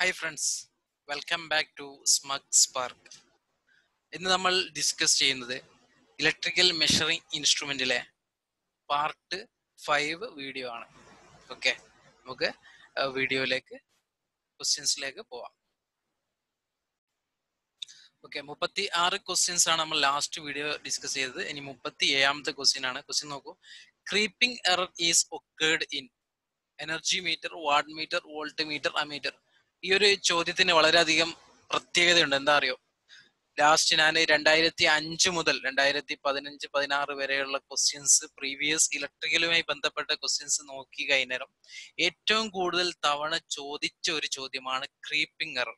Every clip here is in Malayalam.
Hi friends welcome back to Smug Spark ഇന്ന് നമ്മൾ ഡിസ്കസ് ചെയ്യുന്നത് ഇലക്ട്രിക്കൽ മെഷറിംഗ് ഇൻസ്ട്രുമെന്റിലെ പാർട്ട് ഫൈവ് വീഡിയോ ആണ്. ഓക്കെ നമുക്ക് വീഡിയോയിലേക്ക് ക്വസ്റ്റ്യൻസിലേക്ക് പോവാം. ഓക്കെ മുപ്പത്തി ആറ് ക്വസ്റ്റ്യൻസ് ആണ് നമ്മൾ ലാസ്റ്റ് വീഡിയോ ഡിസ്കസ് ചെയ്തത്. ഇനി മുപ്പത്തി ഏഴാമത്തെ ക്വസ്റ്റ്യൻ ആണ്. ക്വസ്റ്റ്യൻ നോക്കൂ. Creeping error is occurred in energy meter watt meter volt meter ammeter ഈ ഒരു ചോദ്യത്തിന് വളരെയധികം പ്രത്യേകതയുണ്ട്. എന്താ അറിയോ? ലാസ്റ്റ് ഞാൻ രണ്ടായിരത്തി അഞ്ച് മുതൽ രണ്ടായിരത്തി പതിനഞ്ച് പതിനാറ് വരെയുള്ള ക്വസ്റ്റ്യൻസ് പ്രീവിയസ് ഇലക്ട്രിക്കലുമായി ബന്ധപ്പെട്ട ക്വസ്റ്റ്യൻസ് നോക്കി കഴിഞ്ഞേരം ഏറ്റവും കൂടുതൽ തവണ ചോദിച്ച ഒരു ചോദ്യമാണ് ക്രീപ്പിംഗ് എറർ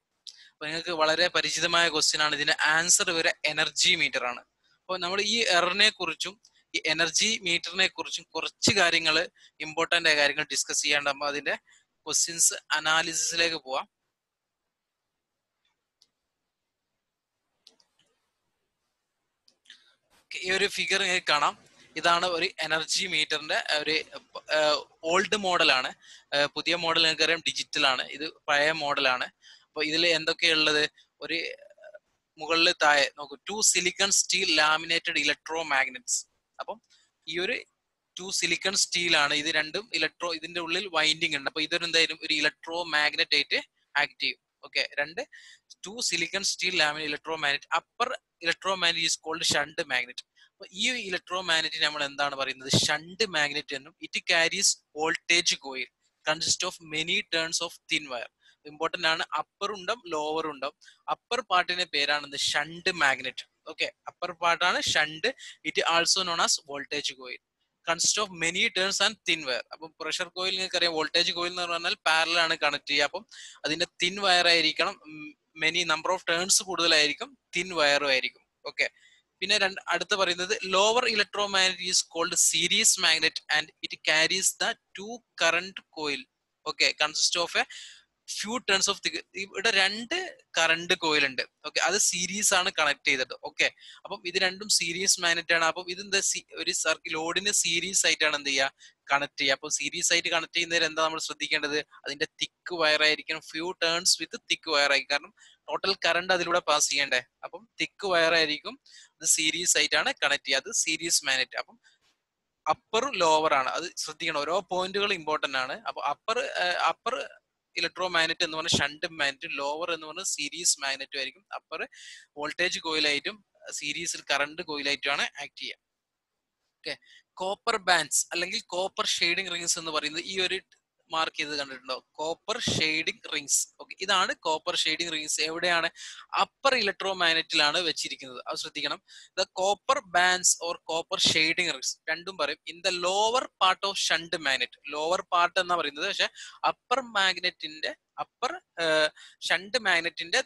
അപ്പൊ നിങ്ങൾക്ക് വളരെ പരിചിതമായ ക്വസ്റ്റ്യൻ ആണ്. ഇതിന്റെ ആൻസർ വരെ എനർജി മീറ്റർ ആണ്. അപ്പോൾ നമ്മൾ ഈ എററിനെ കുറിച്ചും ഈ എനർജി മീറ്ററിനെ കുറിച്ചും കുറച്ച് കാര്യങ്ങൾ ഇമ്പോർട്ടന്റ് ആയ കാര്യങ്ങൾ ഡിസ്കസ് ചെയ്യാണ്ട് അതിന്റെ ക്വസ്റ്റ്യൻസ് അനാലിസിസിലേക്ക് പോവാം. ഈ ഒരു ഫിഗർ നിങ്ങൾക്ക് കാണാം. ഇതാണ് ഒരു എനർജി മീറ്ററിന്റെ ഒരു ഓൾഡ് മോഡലാണ് പുതിയ മോഡൽ നിങ്ങൾക്ക് അറിയാം ഡിജിറ്റൽ ആണ് ഇത് പഴയ മോഡലാണ് അപ്പൊ ഇതിൽ എന്തൊക്കെയുള്ളത്? ഒരു മുകളിൽ താഴെ നോക്കൂ two silicon steel laminated electromagnets അപ്പം ഈ ഒരു ടു സിലിക്കൺ സ്റ്റീൽ ആണ്. ഇത് രണ്ടും ഇലക്ട്രോ ഇതിന്റെ ഉള്ളിൽ വൈൻഡിങ് ഉണ്ട്. അപ്പൊ ഇതൊരു എന്തായാലും ഒരു ഇലക്ട്രോ മാഗ്നറ്റ് ആയിട്ട് ആക്ട് ചെയ്യും. ഓക്കെ രണ്ട് two silicon steel lamina electromagnet upper electromagnet is called shunt magnet അപ്പൊ ഈ ഇലക്ട്രോ മാഗ്നറ്റ് നമ്മൾ എന്താണ് പറയുന്നത്? ഷണ്ട് മാഗ്നറ്റ് എന്നും it carries voltage coil consist of many turns of thin wire important ആണ് അപ്പർ ഉണ്ടാവും ലോവർ ഉണ്ടാവും അപ്പർ പാർട്ടിന്റെ പേരാണെന്ന് ഷണ്ട് മാഗ്നറ്റ് ഓക്കെ അപ്പർ പാർട്ടാണ് shunt it also known as voltage coil consist of many turns and thin wire അപ്പം പ്രഷർ കോയിൽ നിങ്ങൾക്ക് അറിയാം വോൾട്ടേജ് കോയിൽ എന്ന് പറഞ്ഞാൽ പാരൽ ആണ് കണക്ട് ചെയ്യുക. അപ്പം അതിന്റെ തിൻ വയർ ആയിരിക്കണം മെനി നമ്പർ ഓഫ് ടേൺസ് കൂടുതലായിരിക്കും തിൻ വയറും ആയിരിക്കും. ഓക്കെ പിന്നെ രണ്ട് അടുത്ത് പറയുന്നത് lower electromagnet is called series magnet and it carries the two current coil okay consist of a few turns of ഇവിടെ രണ്ട് കറണ്ട് കോയിൽ ഉണ്ട്. ഓക്കെ അത് സീരീസ് ആണ് കണക്ട് ചെയ്തിട്ട് ഓക്കെ അപ്പം ഇത് രണ്ടും സീരീസ് മാഗ്നറ്റ് ആണ്. അപ്പം ഇതെന്താ ഒരു സർക്കിൾ ലോഡിന് സീരീസ് ആയിട്ടാണ് എന്ത് ചെയ്യുക? കണക്ട് ചെയ്യുക. അപ്പൊ സീരീസ് ആയിട്ട് കണക്ട് ചെയ്യുന്നതിൽ എന്താ നമ്മൾ ശ്രദ്ധിക്കേണ്ടത്? അതിന്റെ തിക്ക് വയർ ആയിരിക്കും ഫ്യൂ ടേൺസ് വിത്ത് തിക്ക് ആയിരിക്കും. കാരണം ടോട്ടൽ കറണ്ട് അതിലൂടെ പാസ് ചെയ്യണ്ടേ? അപ്പം തിക്ക് വയർ ആയിരിക്കും. അത് സീരീസ് ആയിട്ടാണ് കണക്ട് ചെയ്യുക. അത് സീരീസ് മാഗ്നറ്റ് അപ്പം അപ്പറും ലോവർ ആണ്. അത് ശ്രദ്ധിക്കണം. ഓരോ പോയിന്റുകൾ ഇമ്പോർട്ടന്റ് ആണ്. അപ്പൊ അപ്പർ അപ്പർ ഇലക്ട്രോ മാഗ്നറ്റ് എന്ന് പറഞ്ഞാൽ ഷണ്ട് മാഗ്നറ്റ് ലോവർ എന്ന് പറഞ്ഞാൽ സീരീസ് മാഗ്നറ്റും ആയിരിക്കും. അപ്പർ വോൾട്ടേജ് കോയിലായിട്ടും സീരീസിൽ കറണ്ട് കോയിലായിട്ടുമാണ് ആക്ട് ചെയ്യുക. ഓക്കെ കോപ്പർ ബാൻഡ്സ് അല്ലെങ്കിൽ കോപ്പർ ഷെയ്ഡിംഗ് റിങ്സ് എന്ന് പറയുന്നത് ഈ ഒരു മാർക്ക് ചെയ്ത് കണ്ടിട്ടുണ്ടോ? കോപ്പർ ഷെയ്ഡിംഗ് റിങ്സ് ഓക്കെ ഇതാണ് കോപ്പർ ഷെയ്ഡിംഗ് റിങ്സ് എവിടെയാണ്? അപ്പർ ഇലക്ട്രോ മാഗ്നറ്റിലാണ് വെച്ചിരിക്കുന്നത്. അത് ശ്രദ്ധിക്കണം. The copper bands or copper shading rings രണ്ടും പറയും. In the lower part of shunt magnet lower part എന്നാ പറയുന്നത്. പക്ഷെ അപ്പർ മാഗ്നറ്റിന്റെ അപ്പർ ഷണ്ട് മാഗ്നറ്റിന്റെ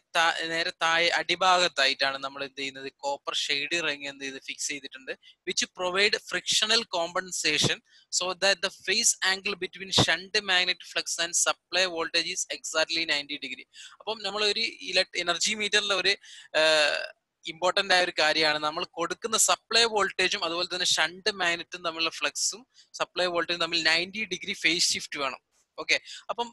നേരെ താഴെ അടിഭാഗത്തായിട്ടാണ് നമ്മൾ എന്ത് ചെയ്യുന്നത്? കോപ്പർ ഷെയ്ഡ് റിങ് എന്ത് ചെയ്ത് ഫിക്സ് ചെയ്തിട്ടുണ്ട്. Which provide frictional compensation so that the phase angle between shunt magnet flux and supply voltage is exactly ninety degree അപ്പം നമ്മൾ ഒരു ഇലക്ട് എനർജി മീറ്ററിലെ ഒരു ഇമ്പോർട്ടന്റ് ആയ ഒരു കാര്യമാണ്. നമ്മൾ കൊടുക്കുന്ന സപ്ലൈ വോൾട്ടേജും അതുപോലെ തന്നെ ഷണ്ട് മാഗ്നറ്റും തമ്മിലുള്ള ഫ്ലക്സും സപ്ലൈ വോൾട്ടേജും തമ്മിൽ നയന്റി ഡിഗ്രി ഫേസ് ഷിഫ്റ്റ് വേണം. ഓക്കെ അപ്പം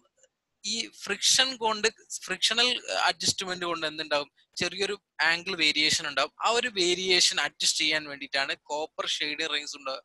ഈ ഫ്രിക്ഷൻ കൊണ്ട് ഫ്രിക്ഷണൽ അഡ്ജസ്റ്റ്മെന്റ് കൊണ്ട് എന്തുണ്ടാവും? ചെറിയൊരു ആംഗിൾ വേരിയേഷൻ ഉണ്ടാവും. ആ ഒരു വേരിയേഷൻ അഡ്ജസ്റ്റ് ചെയ്യാൻ വേണ്ടിയിട്ടാണ് കോപ്പർ ഷെയ്ഡ് റിങ്സ് ഉണ്ടാവുക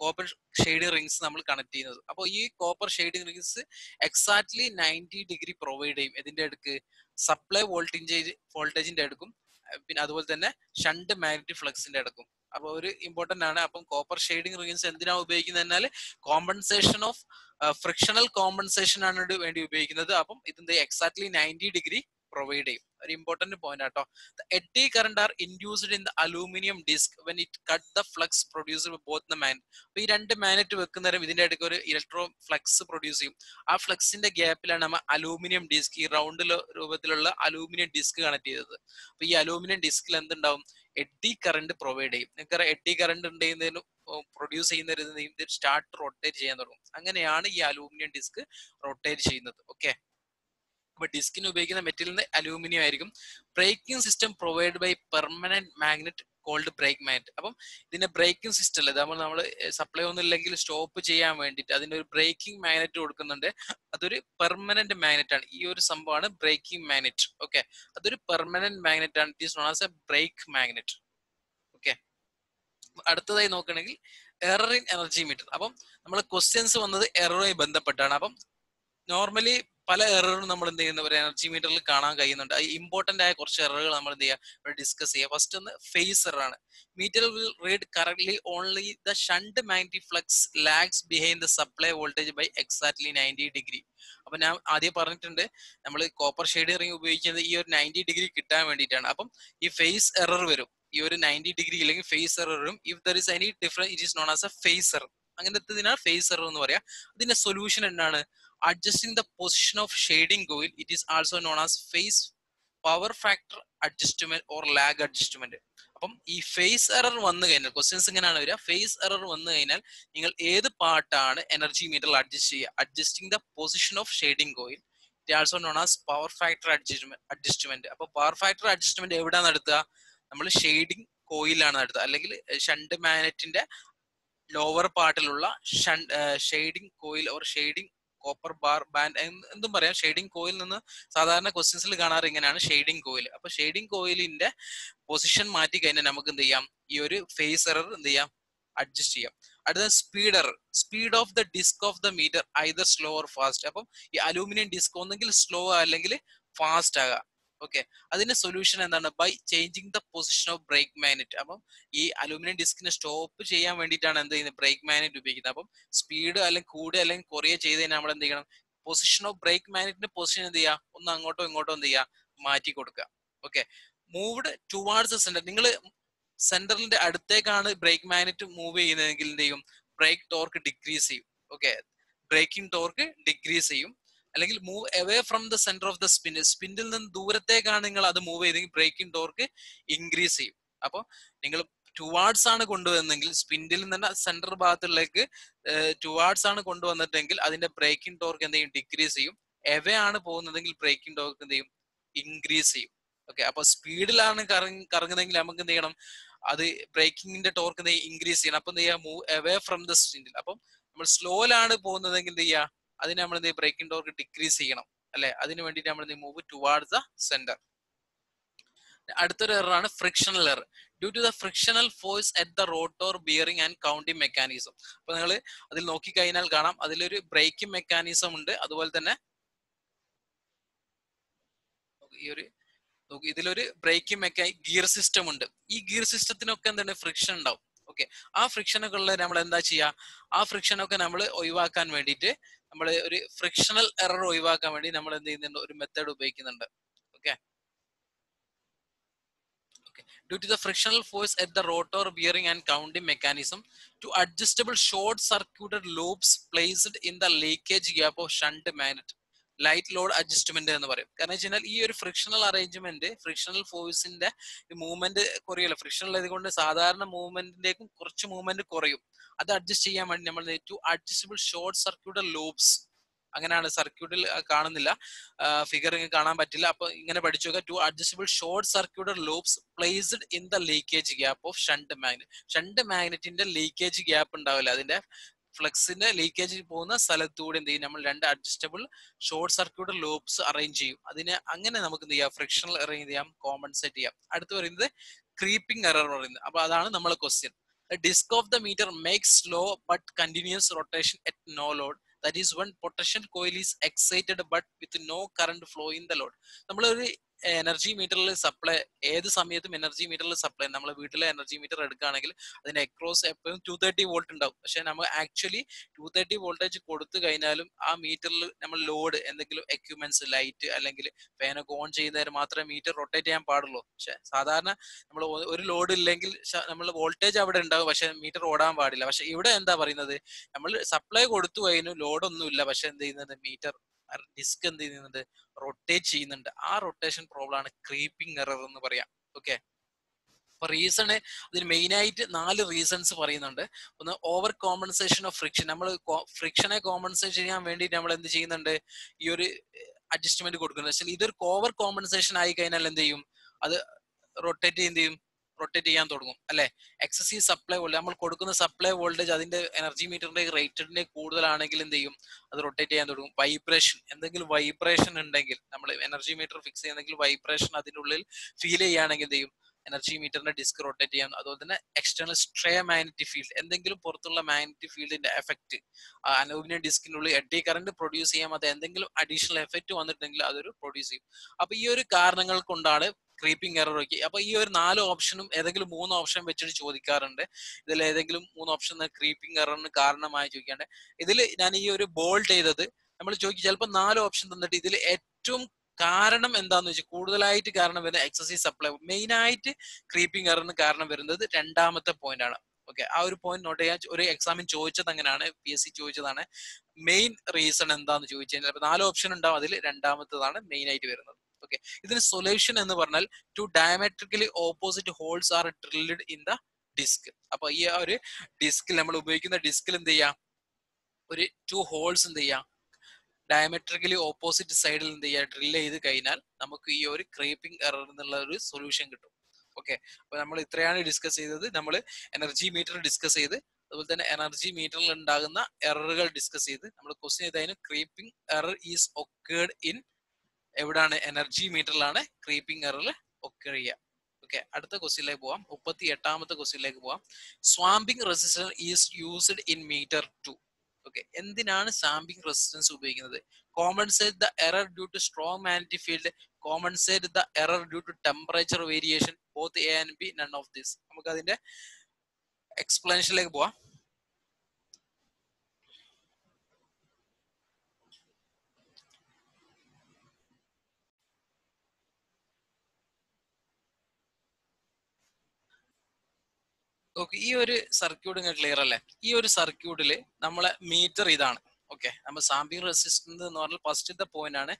കോപ്പർ ഷെയ്ഡ് റിങ്സ് നമ്മൾ കണക്ട് ചെയ്യുന്നത്. അപ്പോൾ ഈ copper shading rings exactly ninety degree provide ചെയ്യും. ഇതിന്റെ അടുക്ക് സപ്ലൈ വോൾട്ടേജ് വോൾട്ടേജിന്റെ അടുക്കും. പിന്നെ അതുപോലെ തന്നെ ഷണ്ട് മാഗ്നറ്റിക് ഫ്ലക്സിന്റെ അടക്കും. അപ്പൊ ഒരു ഇമ്പോർട്ടന്റ് ആണ്. അപ്പം കോപ്പർ ഷെയ്ഡിംഗ് റിങ്സ് എന്തിനാ ഉപയോഗിക്കുന്നത് എന്നാൽ കോമ്പൻസേഷൻ ഓഫ് ഫ്രിക്ഷണൽ കോമ്പൻസേഷൻ ആണ് വേണ്ടി ഉപയോഗിക്കുന്നത്. അപ്പം ഇതിന്റെ എക്സാക്ട്ലി നയന്റി ഡിഗ്രി പ്രൊവൈഡ് ചെയ്യും. ഒരു ഇമ്പോർട്ടന്റ് പോയിന്റ് ആട്ടോ. Eddy current are induced in the aluminium disc when it cut the flux produce both the മാൻ ഈ രണ്ട് മാനറ്റ് വെക്കുന്നേരം ഇതിന്റെ ഇടയ്ക്ക് ഒരു ഇലക്ട്രോ ഫ്ലക്സ് പ്രൊഡ്യൂസ് ചെയ്യും. ആ ഫ്ലക്സിന്റെ ഗ്യാപ്പിലാണ് നമ്മൾ അലൂമിനിയം ഡിസ്ക് ഈ റൗണ്ട് രൂപത്തിലുള്ള അലൂമിനിയം ഡിസ്ക് കണക്ട് ചെയ്തത്. അപ്പൊ ഈ അലൂമിനിയം ഡിസ്കിൽ എന്തുണ്ടാവും? എഡി കറണ്ട് പ്രൊവൈഡ് ചെയ്യും. നിങ്ങൾക്ക് എഡി കറണ്ട് ഉണ്ടെന്നതിനും പ്രൊഡ്യൂസ് ചെയ്യുന്ന സ്റ്റാർട്ട് റൊട്ടേറ്റ് ചെയ്യാൻ തുടങ്ങും. അങ്ങനെയാണ് ഈ അലൂമിനിയം ഡിസ്ക് റൊട്ടേറ്റ് ചെയ്യുന്നത്. ഓക്കെ അപ്പൊ ഡിസ്കിന് ഉപയോഗിക്കുന്ന മെറ്റീരിയൽ അലൂമിനിയം ആയിരിക്കും. Braking system provide by permanent magnet called brake magnet. അപ്പം ഇതിന്റെ ബ്രേക്കിംഗ് സിസ്റ്റം അല്ലേ? നമ്മൾ നമ്മൾ സപ്ലൈ ഒന്നും ഇല്ലെങ്കിൽ സ്റ്റോപ്പ് ചെയ്യാൻ വേണ്ടിയിട്ട് അതിന്റെ ഒരു ബ്രേക്കിംഗ് മാഗ്നറ്റ് കൊടുക്കുന്നുണ്ട്. അതൊരു പെർമനന്റ് മാഗ്നറ്റ് ആണ്. ഈ ഒരു സംഭവമാണ് ബ്രേക്കിംഗ് മാഗ്നറ്റ്. ഓക്കെ? അതൊരു പെർമനന്റ് മാഗ്നറ്റ് ആണ്. It is known as a brake magnet okay? അടുത്തതായി നോക്കുകയാണെങ്കിൽ എറർ എനർജി മീറ്റർ അപ്പം നമ്മൾ ക്വസ്റ്റ്യൻസ് വന്നത് എററുമായി ബന്ധപ്പെട്ടാണ്. അപ്പം നോർമലി പല എററും നമ്മൾ എന്ത് ചെയ്യുന്ന ഒരു എനർജി മീറ്ററിൽ കാണാൻ കഴിയുന്നുണ്ട്. ഇമ്പോർട്ടന്റ് ആയ കുറച്ച് എററുകൾ നമ്മൾ എന്ത് ചെയ്യുക? ഡിസ്കസ് ചെയ്യുക. ഫസ്റ്റ് ഒന്ന് ഫേസ് ആണ്. Meter will read correctly only the shunt magnetic flux lags behind the supply voltage by exactly ninety degree അപ്പൊ ഞാൻ ആദ്യം പറഞ്ഞിട്ടുണ്ട് നമ്മൾ കോപ്പർ ഷെയ്ഡ് ഇറങ്ങി ഉപയോഗിക്കുന്നത് ഈ ഒരു നയന്റി ഡിഗ്രി കിട്ടാൻ വേണ്ടിയിട്ടാണ്. അപ്പം ഈ ഫേസ് എറർ വരും. ഈ ഒരു നയന്റി ഡിഗ്രി അല്ലെങ്കിൽ phase എററും if there is any difference it is known as a phase error അങ്ങനത്തെ ഫേസ് എറർ എന്ന് പറയാം. അതിന്റെ സൊല്യൂഷൻ എന്താണ്? Adjusting the position of shading coil it is also known as phase power factor adjustment or lag adjustment. അപ്പം ഈ ഫേസ് എറർ വന്നു കഴിഞ്ഞാൽ ക്വസ്റ്റ്യൻസ് ഇങ്ങനെയാണ് വരിക. ഫേസ് എറർ വന്നു കഴിഞ്ഞാൽ നിങ്ങൾ ഏത് പാർട്ടാണ് എനർജി മീറ്ററിൽ അഡ്ജസ്റ്റ് ചെയ്യുക? Adjusting the position of shading coil it also known as power factor adjustment adjustment അപ്പൊ പവർ ഫാക്ടർ അഡ്ജസ്റ്റ്മെന്റ് എവിടെയാണ് നടത്തുക? നമ്മൾ ഷെയ്ഡിംഗ് കോയിലാണ് നടത്തുക. അല്ലെങ്കിൽ ഷണ്ട് മാഗ്നറ്റിന്റെ lower പാർട്ടിലുള്ള shunt shading coil or shading copper bar band എന്തും പറയാം. ഷെയ്ഡിംഗ് കോയിൽ നിന്ന് സാധാരണ ക്വസ്റ്റ്യൻസിൽ കാണാറ് ഇങ്ങനെയാണ് ഷെയ്ഡിംഗ് കോയിൽ അപ്പൊ ഷെയ്ഡിംഗ് കോയിലിന്റെ പൊസിഷൻ മാറ്റി കഴിഞ്ഞാൽ നമുക്ക് എന്ത് ചെയ്യാം? ഈ ഒരു ഫേസ് എറർ എന്ത് ചെയ്യാം? അഡ്ജസ്റ്റ് ചെയ്യാം. അടുത്ത speed error speed of the disc of the meter either slow or fast അപ്പം ഈ അലൂമിനിയം ഡിസ്ക് ഒന്നെങ്കിൽ സ്ലോ അല്ലെങ്കിൽ ഫാസ്റ്റ് ആകാം. ഓക്കെ അതിന്റെ സൊല്യൂഷൻ എന്താണ്? By changing the position of brake magnet അപ്പം ഈ അലൂമിനിയം ഡിസ്കിനെ സ്റ്റോപ്പ് ചെയ്യാൻ വേണ്ടിയിട്ടാണ് എന്ത് ചെയ്യുന്നത്? ബ്രേക്ക് മാഗ്നറ്റ് ഉപയോഗിക്കുന്നത്. അപ്പം സ്പീഡ് അല്ലെങ്കിൽ കൂടുക അല്ലെങ്കിൽ കുറയുക ചെയ്ത് കഴിഞ്ഞാൽ നമ്മൾ എന്ത് ചെയ്യണം? പൊസിഷൻ ഓഫ് ബ്രേക്ക് മാഗ്നറ്റിന്റെ പൊസിഷൻ എന്ത് ചെയ്യുക? ഒന്ന് അങ്ങോട്ടോ ഇങ്ങോട്ടോ എന്ത് ചെയ്യുക? മാറ്റി കൊടുക്കുക. ഓക്കെ മൂവ്ഡ് ടുവാർഡ്സ് സെന്റർ നിങ്ങൾ സെന്ററിന്റെ അടുത്തേക്കാണ് ബ്രേക്ക് മാഗ്നറ്റ് മൂവ് ചെയ്യുന്നതെങ്കിൽ എന്ത് ചെയ്യും? ബ്രേക്ക് ടോർക്ക് ഡിക്രീസ് ചെയ്യും. ഓക്കെ ബ്രേക്കിംഗ് ടോർക്ക് ഡിക്രീസ് ചെയ്യും. അല്ലെങ്കിൽ move away from the centre of the spindle സ്പിന്നിൽ നിന്ന് ദൂരത്തേക്കാണ് നിങ്ങൾ അത് മൂവ് ചെയ്തെങ്കിൽ ബ്രേക്കിംഗ് ടോർക്ക് ഇൻക്രീസ് ചെയ്യും. അപ്പോൾ നിങ്ങൾ ടുവാർഡ്സ് ആണ് കൊണ്ടുവന്നെങ്കിൽ സ്പിൻഡിൽ നിന്ന് സെന്റർ ഭാഗത്തിലേക്ക് ടുവാർഡ്സ് ആണ് കൊണ്ടുവന്നിട്ടെങ്കിൽ അതിന്റെ ബ്രേക്കിംഗ് ടോർക്ക് എന്ത് ചെയ്യും? ഡിക്രീസ് ചെയ്യും. എവേ ആണ് പോകുന്നതെങ്കിൽ ബ്രേക്കിംഗ് ടോർക്ക് എന്ത് ചെയ്യും? ഇൻക്രീസ് ചെയ്യും. ഓക്കെ അപ്പൊ സ്പീഡിലാണ് കറങ്ങി കറങ്ങുന്നതെങ്കിൽ നമുക്ക് എന്ത് ചെയ്യണം? അത് ബ്രേക്കിങ്ങിന്റെ ടോർക്ക് എന്ത് ഇൻക്രീസ് ചെയ്യണം. അപ്പൊ എന്ത് ചെയ്യാം? Move away from the spindle അപ്പം നമ്മൾ സ്ലോയിലാണ് പോകുന്നതെങ്കിൽ എന്ത് ചെയ്യുക അതിന് നമ്മൾ എന്ത് ബ്രേക്കിംഗ് ടോർക്ക് ഡിക്രീസ് ചെയ്യണം അല്ലെ? അതിന് വേണ്ടിയിട്ട് നമ്മൾ മൂവ് ടുവാർഡ് ദ സെന്റർ അടുത്തൊരു എററാണ് frictional error due to the frictional force at the rotor bearing and counting mechanism അപ്പൊ നിങ്ങൾ അതിൽ നോക്കിക്കഴിഞ്ഞാൽ കാണാം അതിലൊരു ബ്രേക്കിംഗ് മെക്കാനിസം ഉണ്ട്. അതുപോലെ തന്നെ ഈ ഒരു ഇതിലൊരു ബ്രേക്കിംഗ് മെക്കാ ഗിയർ സിസ്റ്റം ഉണ്ട്. ഈ ഗിയർ സിസ്റ്റത്തിനൊക്കെ എന്താണ് ഫ്രിക്ഷൻ ഉണ്ടാവും. ഓക്കെ ആ ഫ്രിക്ഷനൊക്കെ ഉള്ള നമ്മൾ എന്താ ചെയ്യുക? ആ ഫ്രിക്ഷനൊക്കെ നമ്മൾ ഒഴിവാക്കാൻ വേണ്ടിയിട്ട് നമ്മൾ ഒരു ഫ്രിക്ഷണൽ എറർ ഒഴിവാക്കാൻ വേണ്ടി നമ്മൾ എന്ത് ചെയ്യുന്നുണ്ട്? ഒരു മെത്തേഡ് ഉപയോഗിക്കുന്നുണ്ട്. Okay due to the frictional force at the rotor bearing and counting mechanism two adjustable short circuited loops placed in the leakage gap of shunt magnet light load adjustment എന്ന് പറയും. കാരണം വെച്ച് കഴിഞ്ഞാൽ ഈ ഒരു ഫ്രിക്ഷണൽ അറേഞ്ച്മെന്റ് ഫ്രിക്ഷണൽ ഫോഴ്സിന്റെ മൂവ്മെന്റ് കുറയല്ലോ ഫ്രിക്ഷണൽ ആയതുകൊണ്ട് സാധാരണ മൂവ്മെന്റിന്റേക്കും കുറച്ച് മൂവ്മെന്റ് കുറയും. അത് അഡ്ജസ്റ്റ് ചെയ്യാൻ വേണ്ടി നമ്മൾ two adjustable short circuit loops അങ്ങനെയാണ് സർക്യൂട്ടിൽ കാണുന്നില്ല. ഫിഗർ കാണാൻ പറ്റില്ല. അപ്പൊ ഇങ്ങനെ പഠിച്ചു നോക്കുക two adjustable short circuited loops placed in the leakage gap of shunt magnet shunt മാഗ്നറ്റിന്റെ leakage gap ഉണ്ടാവില്ല. അതിന്റെ ഫ്ലക്സിന്റെ ലീക്കേജ് പോകുന്ന സ്ഥലത്തൂടെ എന്ത് ചെയ്യും? നമ്മൾ രണ്ട് adjustable short circuit loops arrange ചെയ്യും. അതിന് അങ്ങനെ നമുക്ക് എന്ത് ചെയ്യാം? ഫ്രിക്ഷണൽ അറേഞ്ച് ചെയ്യാം? കോമ്പൻസേറ്റ് ചെയ്യാം. അടുത്ത് പറയുന്നത് ക്രീപ്പിംഗ് എറർ പറയുന്നത്. അപ്പൊ അതാണ് നമ്മളെ question disc of the meter makes slow but continuous rotation at no load that is when potential coil is excited but with no current flow in the load നമ്മളൊരു എനർജി മീറ്ററിൽ സപ്ലൈ ഏത് സമയത്തും എനർജി മീറ്ററിൽ സപ്ലൈ നമ്മൾ വീട്ടിലെ എനർജി മീറ്റർ എടുക്കുകയാണെങ്കിൽ അതിന് അക്രോസ് എപ്പോഴും ടു തേർട്ടി വോൾട്ട് ഉണ്ടാവും. പക്ഷെ നമ്മൾ ആക്ച്വലി ടു തേർട്ടി വോൾട്ടേജ് കൊടുത്തു കഴിഞ്ഞാലും ആ മീറ്ററിൽ നമ്മൾ ലോഡ് എന്തെങ്കിലും എക്യുപ്മെന്റ്സ് ലൈറ്റ് അല്ലെങ്കിൽ ഫാനൊക്കെ ഓൺ ചെയ്യുന്നതിന് മാത്രമേ മീറ്റർ റൊട്ടേറ്റ് ചെയ്യാൻ പാടുള്ളൂ. പക്ഷെ സാധാരണ നമ്മൾ ഒരു ലോഡ് ഇല്ലെങ്കിൽ നമ്മൾ വോൾട്ടേജ് അവിടെ ഉണ്ടാവും പക്ഷെ മീറ്റർ ഓടാൻ പാടില്ല. പക്ഷെ ഇവിടെ എന്താ പറയുന്നത്? നമ്മൾ സപ്ലൈ കൊടുത്തു കഴിഞ്ഞു ലോഡ് ഒന്നുമില്ല. പക്ഷെ എന്ത് ചെയ്യുന്നത്? മീറ്റർ ഡിസ്ക് എന്ത് ചെയ്യുന്നുണ്ട്? റൊട്ടേറ്റ് ചെയ്യുന്നുണ്ട്. ആ റൊട്ടേഷൻ പ്രോബ്ലം ആണ് ക്രീപ്പിംഗ് എറർ എന്ന് പറയാം. ഓക്കെ അപ്പൊ റീസണ് അതിന് മെയിൻ ആയിട്ട് നാല് റീസൺസ് പറയുന്നുണ്ട്. ഒന്ന് ഓവർ കോമ്പൻസേഷൻ ഓഫ് ഫ്രിക്ഷൻ നമ്മൾ ഫ്രിക്ഷനെ കോമ്പൻസേഷൻ ചെയ്യാൻ വേണ്ടി നമ്മൾ എന്ത് ചെയ്യുന്നുണ്ട്? ഈ ഒരു അഡ്ജസ്റ്റ്മെന്റ് കൊടുക്കുന്നത് ഇതൊരു ഓവർ കോമ്പൻസേഷൻ ആയി കഴിഞ്ഞാൽ എന്ത് ചെയ്യും? അത് റൊട്ടേറ്റ് എന്ത് ചെയ്യും? റൊട്ടേറ്റ് ചെയ്യാൻ തുടങ്ങും അല്ലെ? എക്സസീവ് സപ്ലൈ വോൾട്ടേജ് നമ്മൾ കൊടുക്കുന്ന സപ്ലൈ വോൾട്ടേജ് അതിന്റെ എനർജി മീറ്ററിന്റെ റേറ്റഡിന്റെ കൂടുതലാണെങ്കിൽ എന്ത് ചെയ്യും? അത് റൊട്ടേറ്റ് ചെയ്യാൻ തുടങ്ങും. വൈബ്രേഷൻ എന്തെങ്കിലും വൈബ്രേഷൻ ഉണ്ടെങ്കിൽ നമ്മൾ എനർജി മീറ്റർ ഫിക്സ് ചെയ്യുന്നെങ്കിൽ വൈബ്രേഷൻ അതിനുള്ളിൽ ഫീൽ ചെയ്യുകയാണെങ്കിൽ എന്ത് ചെയ്യും? എനർജി മീറ്ററിന്റെ ഡിസ്ക് റൊട്ടേറ്റ് ചെയ്യാം അതുപോലെ തന്നെ എക്സ്റ്റേണൽ സ്ട്രേ മാഗ്നറ്റിക് ഫീൽഡ് എന്തെങ്കിലും പുറത്തുള്ള മാഗ്നറ്റിക് ഫീൽഡിന്റെ എഫക്ട് അലൂമിനിയം ഡിസ്കിനുള്ളിൽ എഡി കറന്റ് പ്രൊഡ്യൂസ് ചെയ്യാം അത് എന്തെങ്കിലും അഡീഷണൽ എഫക്ട് വന്നിട്ടുണ്ടെങ്കിൽ അതൊരു പ്രൊഡ്യൂസ് ചെയ്യും. അപ്പൊ ഈ ഒരു കാരണങ്ങൾ കൊണ്ടാണ് ക്രീപ്പിംഗ് എറർ ഒക്കെ. അപ്പൊ ഈ ഒരു നാല് ഓപ്ഷനും ഏതെങ്കിലും മൂന്ന് ഓപ്ഷൻ വെച്ചിട്ട് ചോദിക്കാറുണ്ട്. ഇതിൽ ഏതെങ്കിലും മൂന്ന് ഓപ്ഷൻ ക്രീപ്പിംഗ് എററിന് കാരണമായി ചോദിക്കാണ്ട്. ഇതിൽ ഞാൻ ഈ ഒരു ബോൾഡ് ചെയ്തത് നമ്മൾ ചോദിക്കും ചിലപ്പോൾ നാല് ഓപ്ഷൻ തന്നിട്ട് ഇതിൽ ഏറ്റവും കാരണം എന്താന്ന് വെച്ചാൽ കൂടുതലായിട്ട് കാരണം വരുന്നത് എക്സസൈസ് സപ്ലൈ മെയിൻ ആയിട്ട് ക്രീപ്പിംഗ് എററിന് കാരണം വരുന്നത് രണ്ടാമത്തെ പോയിന്റ് ആണ്. ഓക്കെ ആ ഒരു പോയിന്റ് നോട്ട് ചെയ്യാൻ ഒരു എക്സാമിൻ ചോദിച്ചത് അങ്ങനെയാണ് പി എസ് സി ചോദിച്ചതാണ്. മെയിൻ റീസൺ എന്താന്ന് ചോദിച്ചു കഴിഞ്ഞാൽ നാല് ഓപ്ഷൻ ഉണ്ടാവും അതിൽ രണ്ടാമത്തതാണ് മെയിൻ ആയിട്ട് വരുന്നത്. ഓക്കെ ഇതിന് സൊല്യൂഷൻ എന്ന് പറഞ്ഞാൽ two diametrically opposite holes are drilled in the disc അപ്പൊ ഈ ഒരു ഡിസ്കിൽ നമ്മൾ ഉപയോഗിക്കുന്ന ഡിസ്കിൽ എന്ത് ചെയ്യാം? ഒരു ടു ഹോൾസ് എന്ത് ചെയ്യാം? ഡയമെട്രിക്കലി ഓപ്പോസിറ്റ് സൈഡിൽ എന്ത് ചെയ്യുക ഡ്രിൽ ചെയ്ത് കഴിഞ്ഞാൽ നമുക്ക് ഈ ഒരു ക്രീപ്പിംഗ് എറർ എന്നുള്ള ഒരു സൊല്യൂഷൻ കിട്ടും. ഓക്കെ അപ്പൊ നമ്മൾ ഇത്രയാണ് ഡിസ്കസ് ചെയ്തത്. നമ്മൾ എനർജി മീറ്റർ ഡിസ്കസ് ചെയ്ത് അതുപോലെ തന്നെ എനർജി മീറ്ററിൽ ഉണ്ടാകുന്ന എററുകൾ ഡിസ്കസ് ചെയ്ത് നമ്മൾ ക്വസ്റ്റ്യൻ ചെയ്തതിന് creeping error is occurred in എവിടാണ്? എനർജി മീറ്ററിലാണ് ക്രീപ്പിംഗ് എറർ ഒക്കേർ ചെയ്യുക. ഓക്കെ അടുത്ത ക്വസ്റ്റ്യനിലേക്ക് പോവാം. മുപ്പത്തി എട്ടാമത്തെ ക്വസ്റ്റ്യനിലേക്ക് പോവാം. Swamping resistor is used in meter to okay എന്തിനാണ് സാമ്പിങ് റെസിസ്റ്റൻസ് ഉപയോഗിക്കുന്നത്? Compensate the error due to strong magnetic field compensate the error due to temperature variation both A and B none of this നമുക്ക് അതിന്റെ എക്സ്പ്ലനേഷനിലേക്ക് പോവാം. ഓക്കെ ഈ ഒരു സർക്യൂട്ട് ഇങ്ങനെ ക്ലിയർ അല്ലേ? ഈ ഒരു സർക്യൂട്ടിൽ നമ്മളെ മീറ്റർ ഇതാണ്. ഓക്കെ നമ്മൾ സാമ്പിങ് റെസിസ്റ്റൻസ് എന്ന് പറഞ്ഞാൽ ഫസ്റ്റത്തെ പോയിന്റ് ആണ്.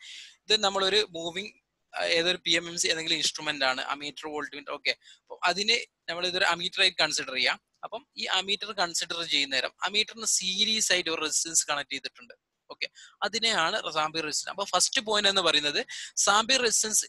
ഇത് നമ്മളൊരു മൂവിങ് ഏതൊരു പി എം എം സി ഏതെങ്കിലും ഇൻസ്ട്രുമെന്റ് ആണ്. അമീറ്റർ വോൾട്ട് മീറ്റർ ഓക്കെ അപ്പൊ അതിന് നമ്മൾ ഇതൊരു അമീറ്ററായി കൺസിഡർ ചെയ്യാം. അപ്പം ഈ അമീറ്റർ കൺസിഡർ ചെയ്യുന്ന നേരം അമീറ്ററിന് സീരീസ് ആയിട്ട് ഒരു റെസിസ്റ്റൻസ് കണക്ട് ചെയ്തിട്ടുണ്ട്. ഓക്കെ അതിനെയാണ് സാമ്പിൾ റെസിസ്റ്റൻസ് അപ്പൊ ഫസ്റ്റ് പോയിന്റ് എന്ന് പറയുന്നത് സാമ്പിൾ റെസിസ്റ്റൻസ്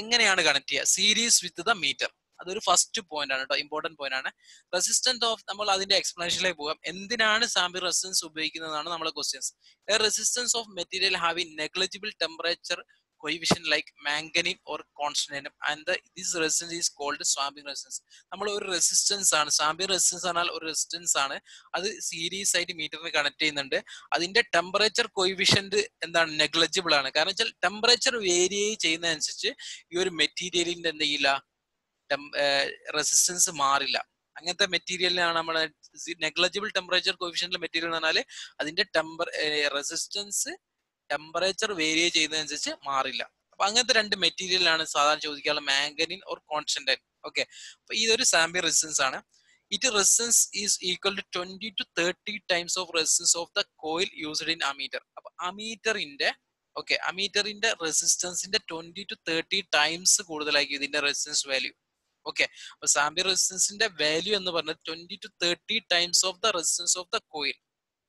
എങ്ങനെയാണ് കണക്ട് ചെയ്യുക? സീരീസ് വിത്ത് ദ മീറ്റർ അതൊരു ഫസ്റ്റ് പോയിന്റ് ആണ് കേട്ടോ ഇമ്പോർട്ടന്റ് പോയിന്റ് ആണ്. റെസിസ്റ്റന്റ് ഓഫ് നമ്മൾ അതിന്റെ എക്സ്പ്ലനേഷനിലേക്ക് പോകാം. എന്തിനാണ് സാമ്പിൾ റെസിസ്റ്റൻസ് ഉപയോഗിക്കുന്നതാണ് നമ്മുടെ questions a resistance of material have in negligible temperature coefficient like manganine or constantinium and this resistance is called swamping resistance നമ്മൾ ഒരു റെസിസ്റ്റൻസ് ആണ്. സാമ്പിങ് റെസിസ്റ്റൻസ് പറഞ്ഞാൽ ഒരു റെസിസ്റ്റൻസ് ആണ്. അത് സീരീസ് ആയിട്ട് മീറ്ററിന് കണക്ട് ചെയ്യുന്നുണ്ട്. അതിന്റെ ടെമ്പറേച്ചർ കൊയിവിഷ്യന്റ് എന്താണ്? നെഗ്ലജിബിൾ ആണ്. കാരണം വെച്ചാൽ ടെമ്പറേച്ചർ വേരിയേ ചെയ്യുന്നതനുസരിച്ച് ഈ ഒരു മെറ്റീരിയലിന്റെ എന്ത് ചെയ്യില്ല റെസിസ്റ്റൻസ് മാറില്ല. അങ്ങനത്തെ മെറ്റീരിയലിനാണ് നമ്മൾ നെഗ്ലജിബിൾ ടെമ്പറേച്ചർ കോഫിഷ്യന്റിലെ മെറ്റീരിയൽ എന്ന് പറഞ്ഞാൽ അതിന്റെ ടെമ്പർ റെസിസ്റ്റൻസ് ടെമ്പറേച്ചർ വേരിയ ചെയ്യുന്നതനുസരിച്ച് മാറില്ല. അപ്പൊ അങ്ങനത്തെ രണ്ട് മെറ്റീരിയലാണ് സാധാരണ ചോദിക്കാനുള്ള മാംഗനിൻ ഓർ കോൺസ്റ്റന്റൈൻ ഓക്കെ അപ്പൊ ഇതൊരു സാമ്പിൾ റെസിസ്റ്റൻസ് ആണ്. It resistance is equal to twenty to thirty times of resistance of the coil used in ammeter അപ്പൊ അമീറ്ററിന്റെ ഓക്കെ അമീറ്ററിന്റെ റെസിസ്റ്റൻസിന്റെ ട്വന്റി ടു തേർട്ടി ടൈംസ് കൂടുതലായിരിക്കും ഇതിന്റെ റെസിസ്റ്റൻസ് വാല്യൂ ഓക്കെ അപ്പൊ സാമ്പിൾ റെസിസ്റ്റൻസിന്റെ വാല്യൂ എന്ന് പറഞ്ഞത് twenty to thirty times of the resistance of the coil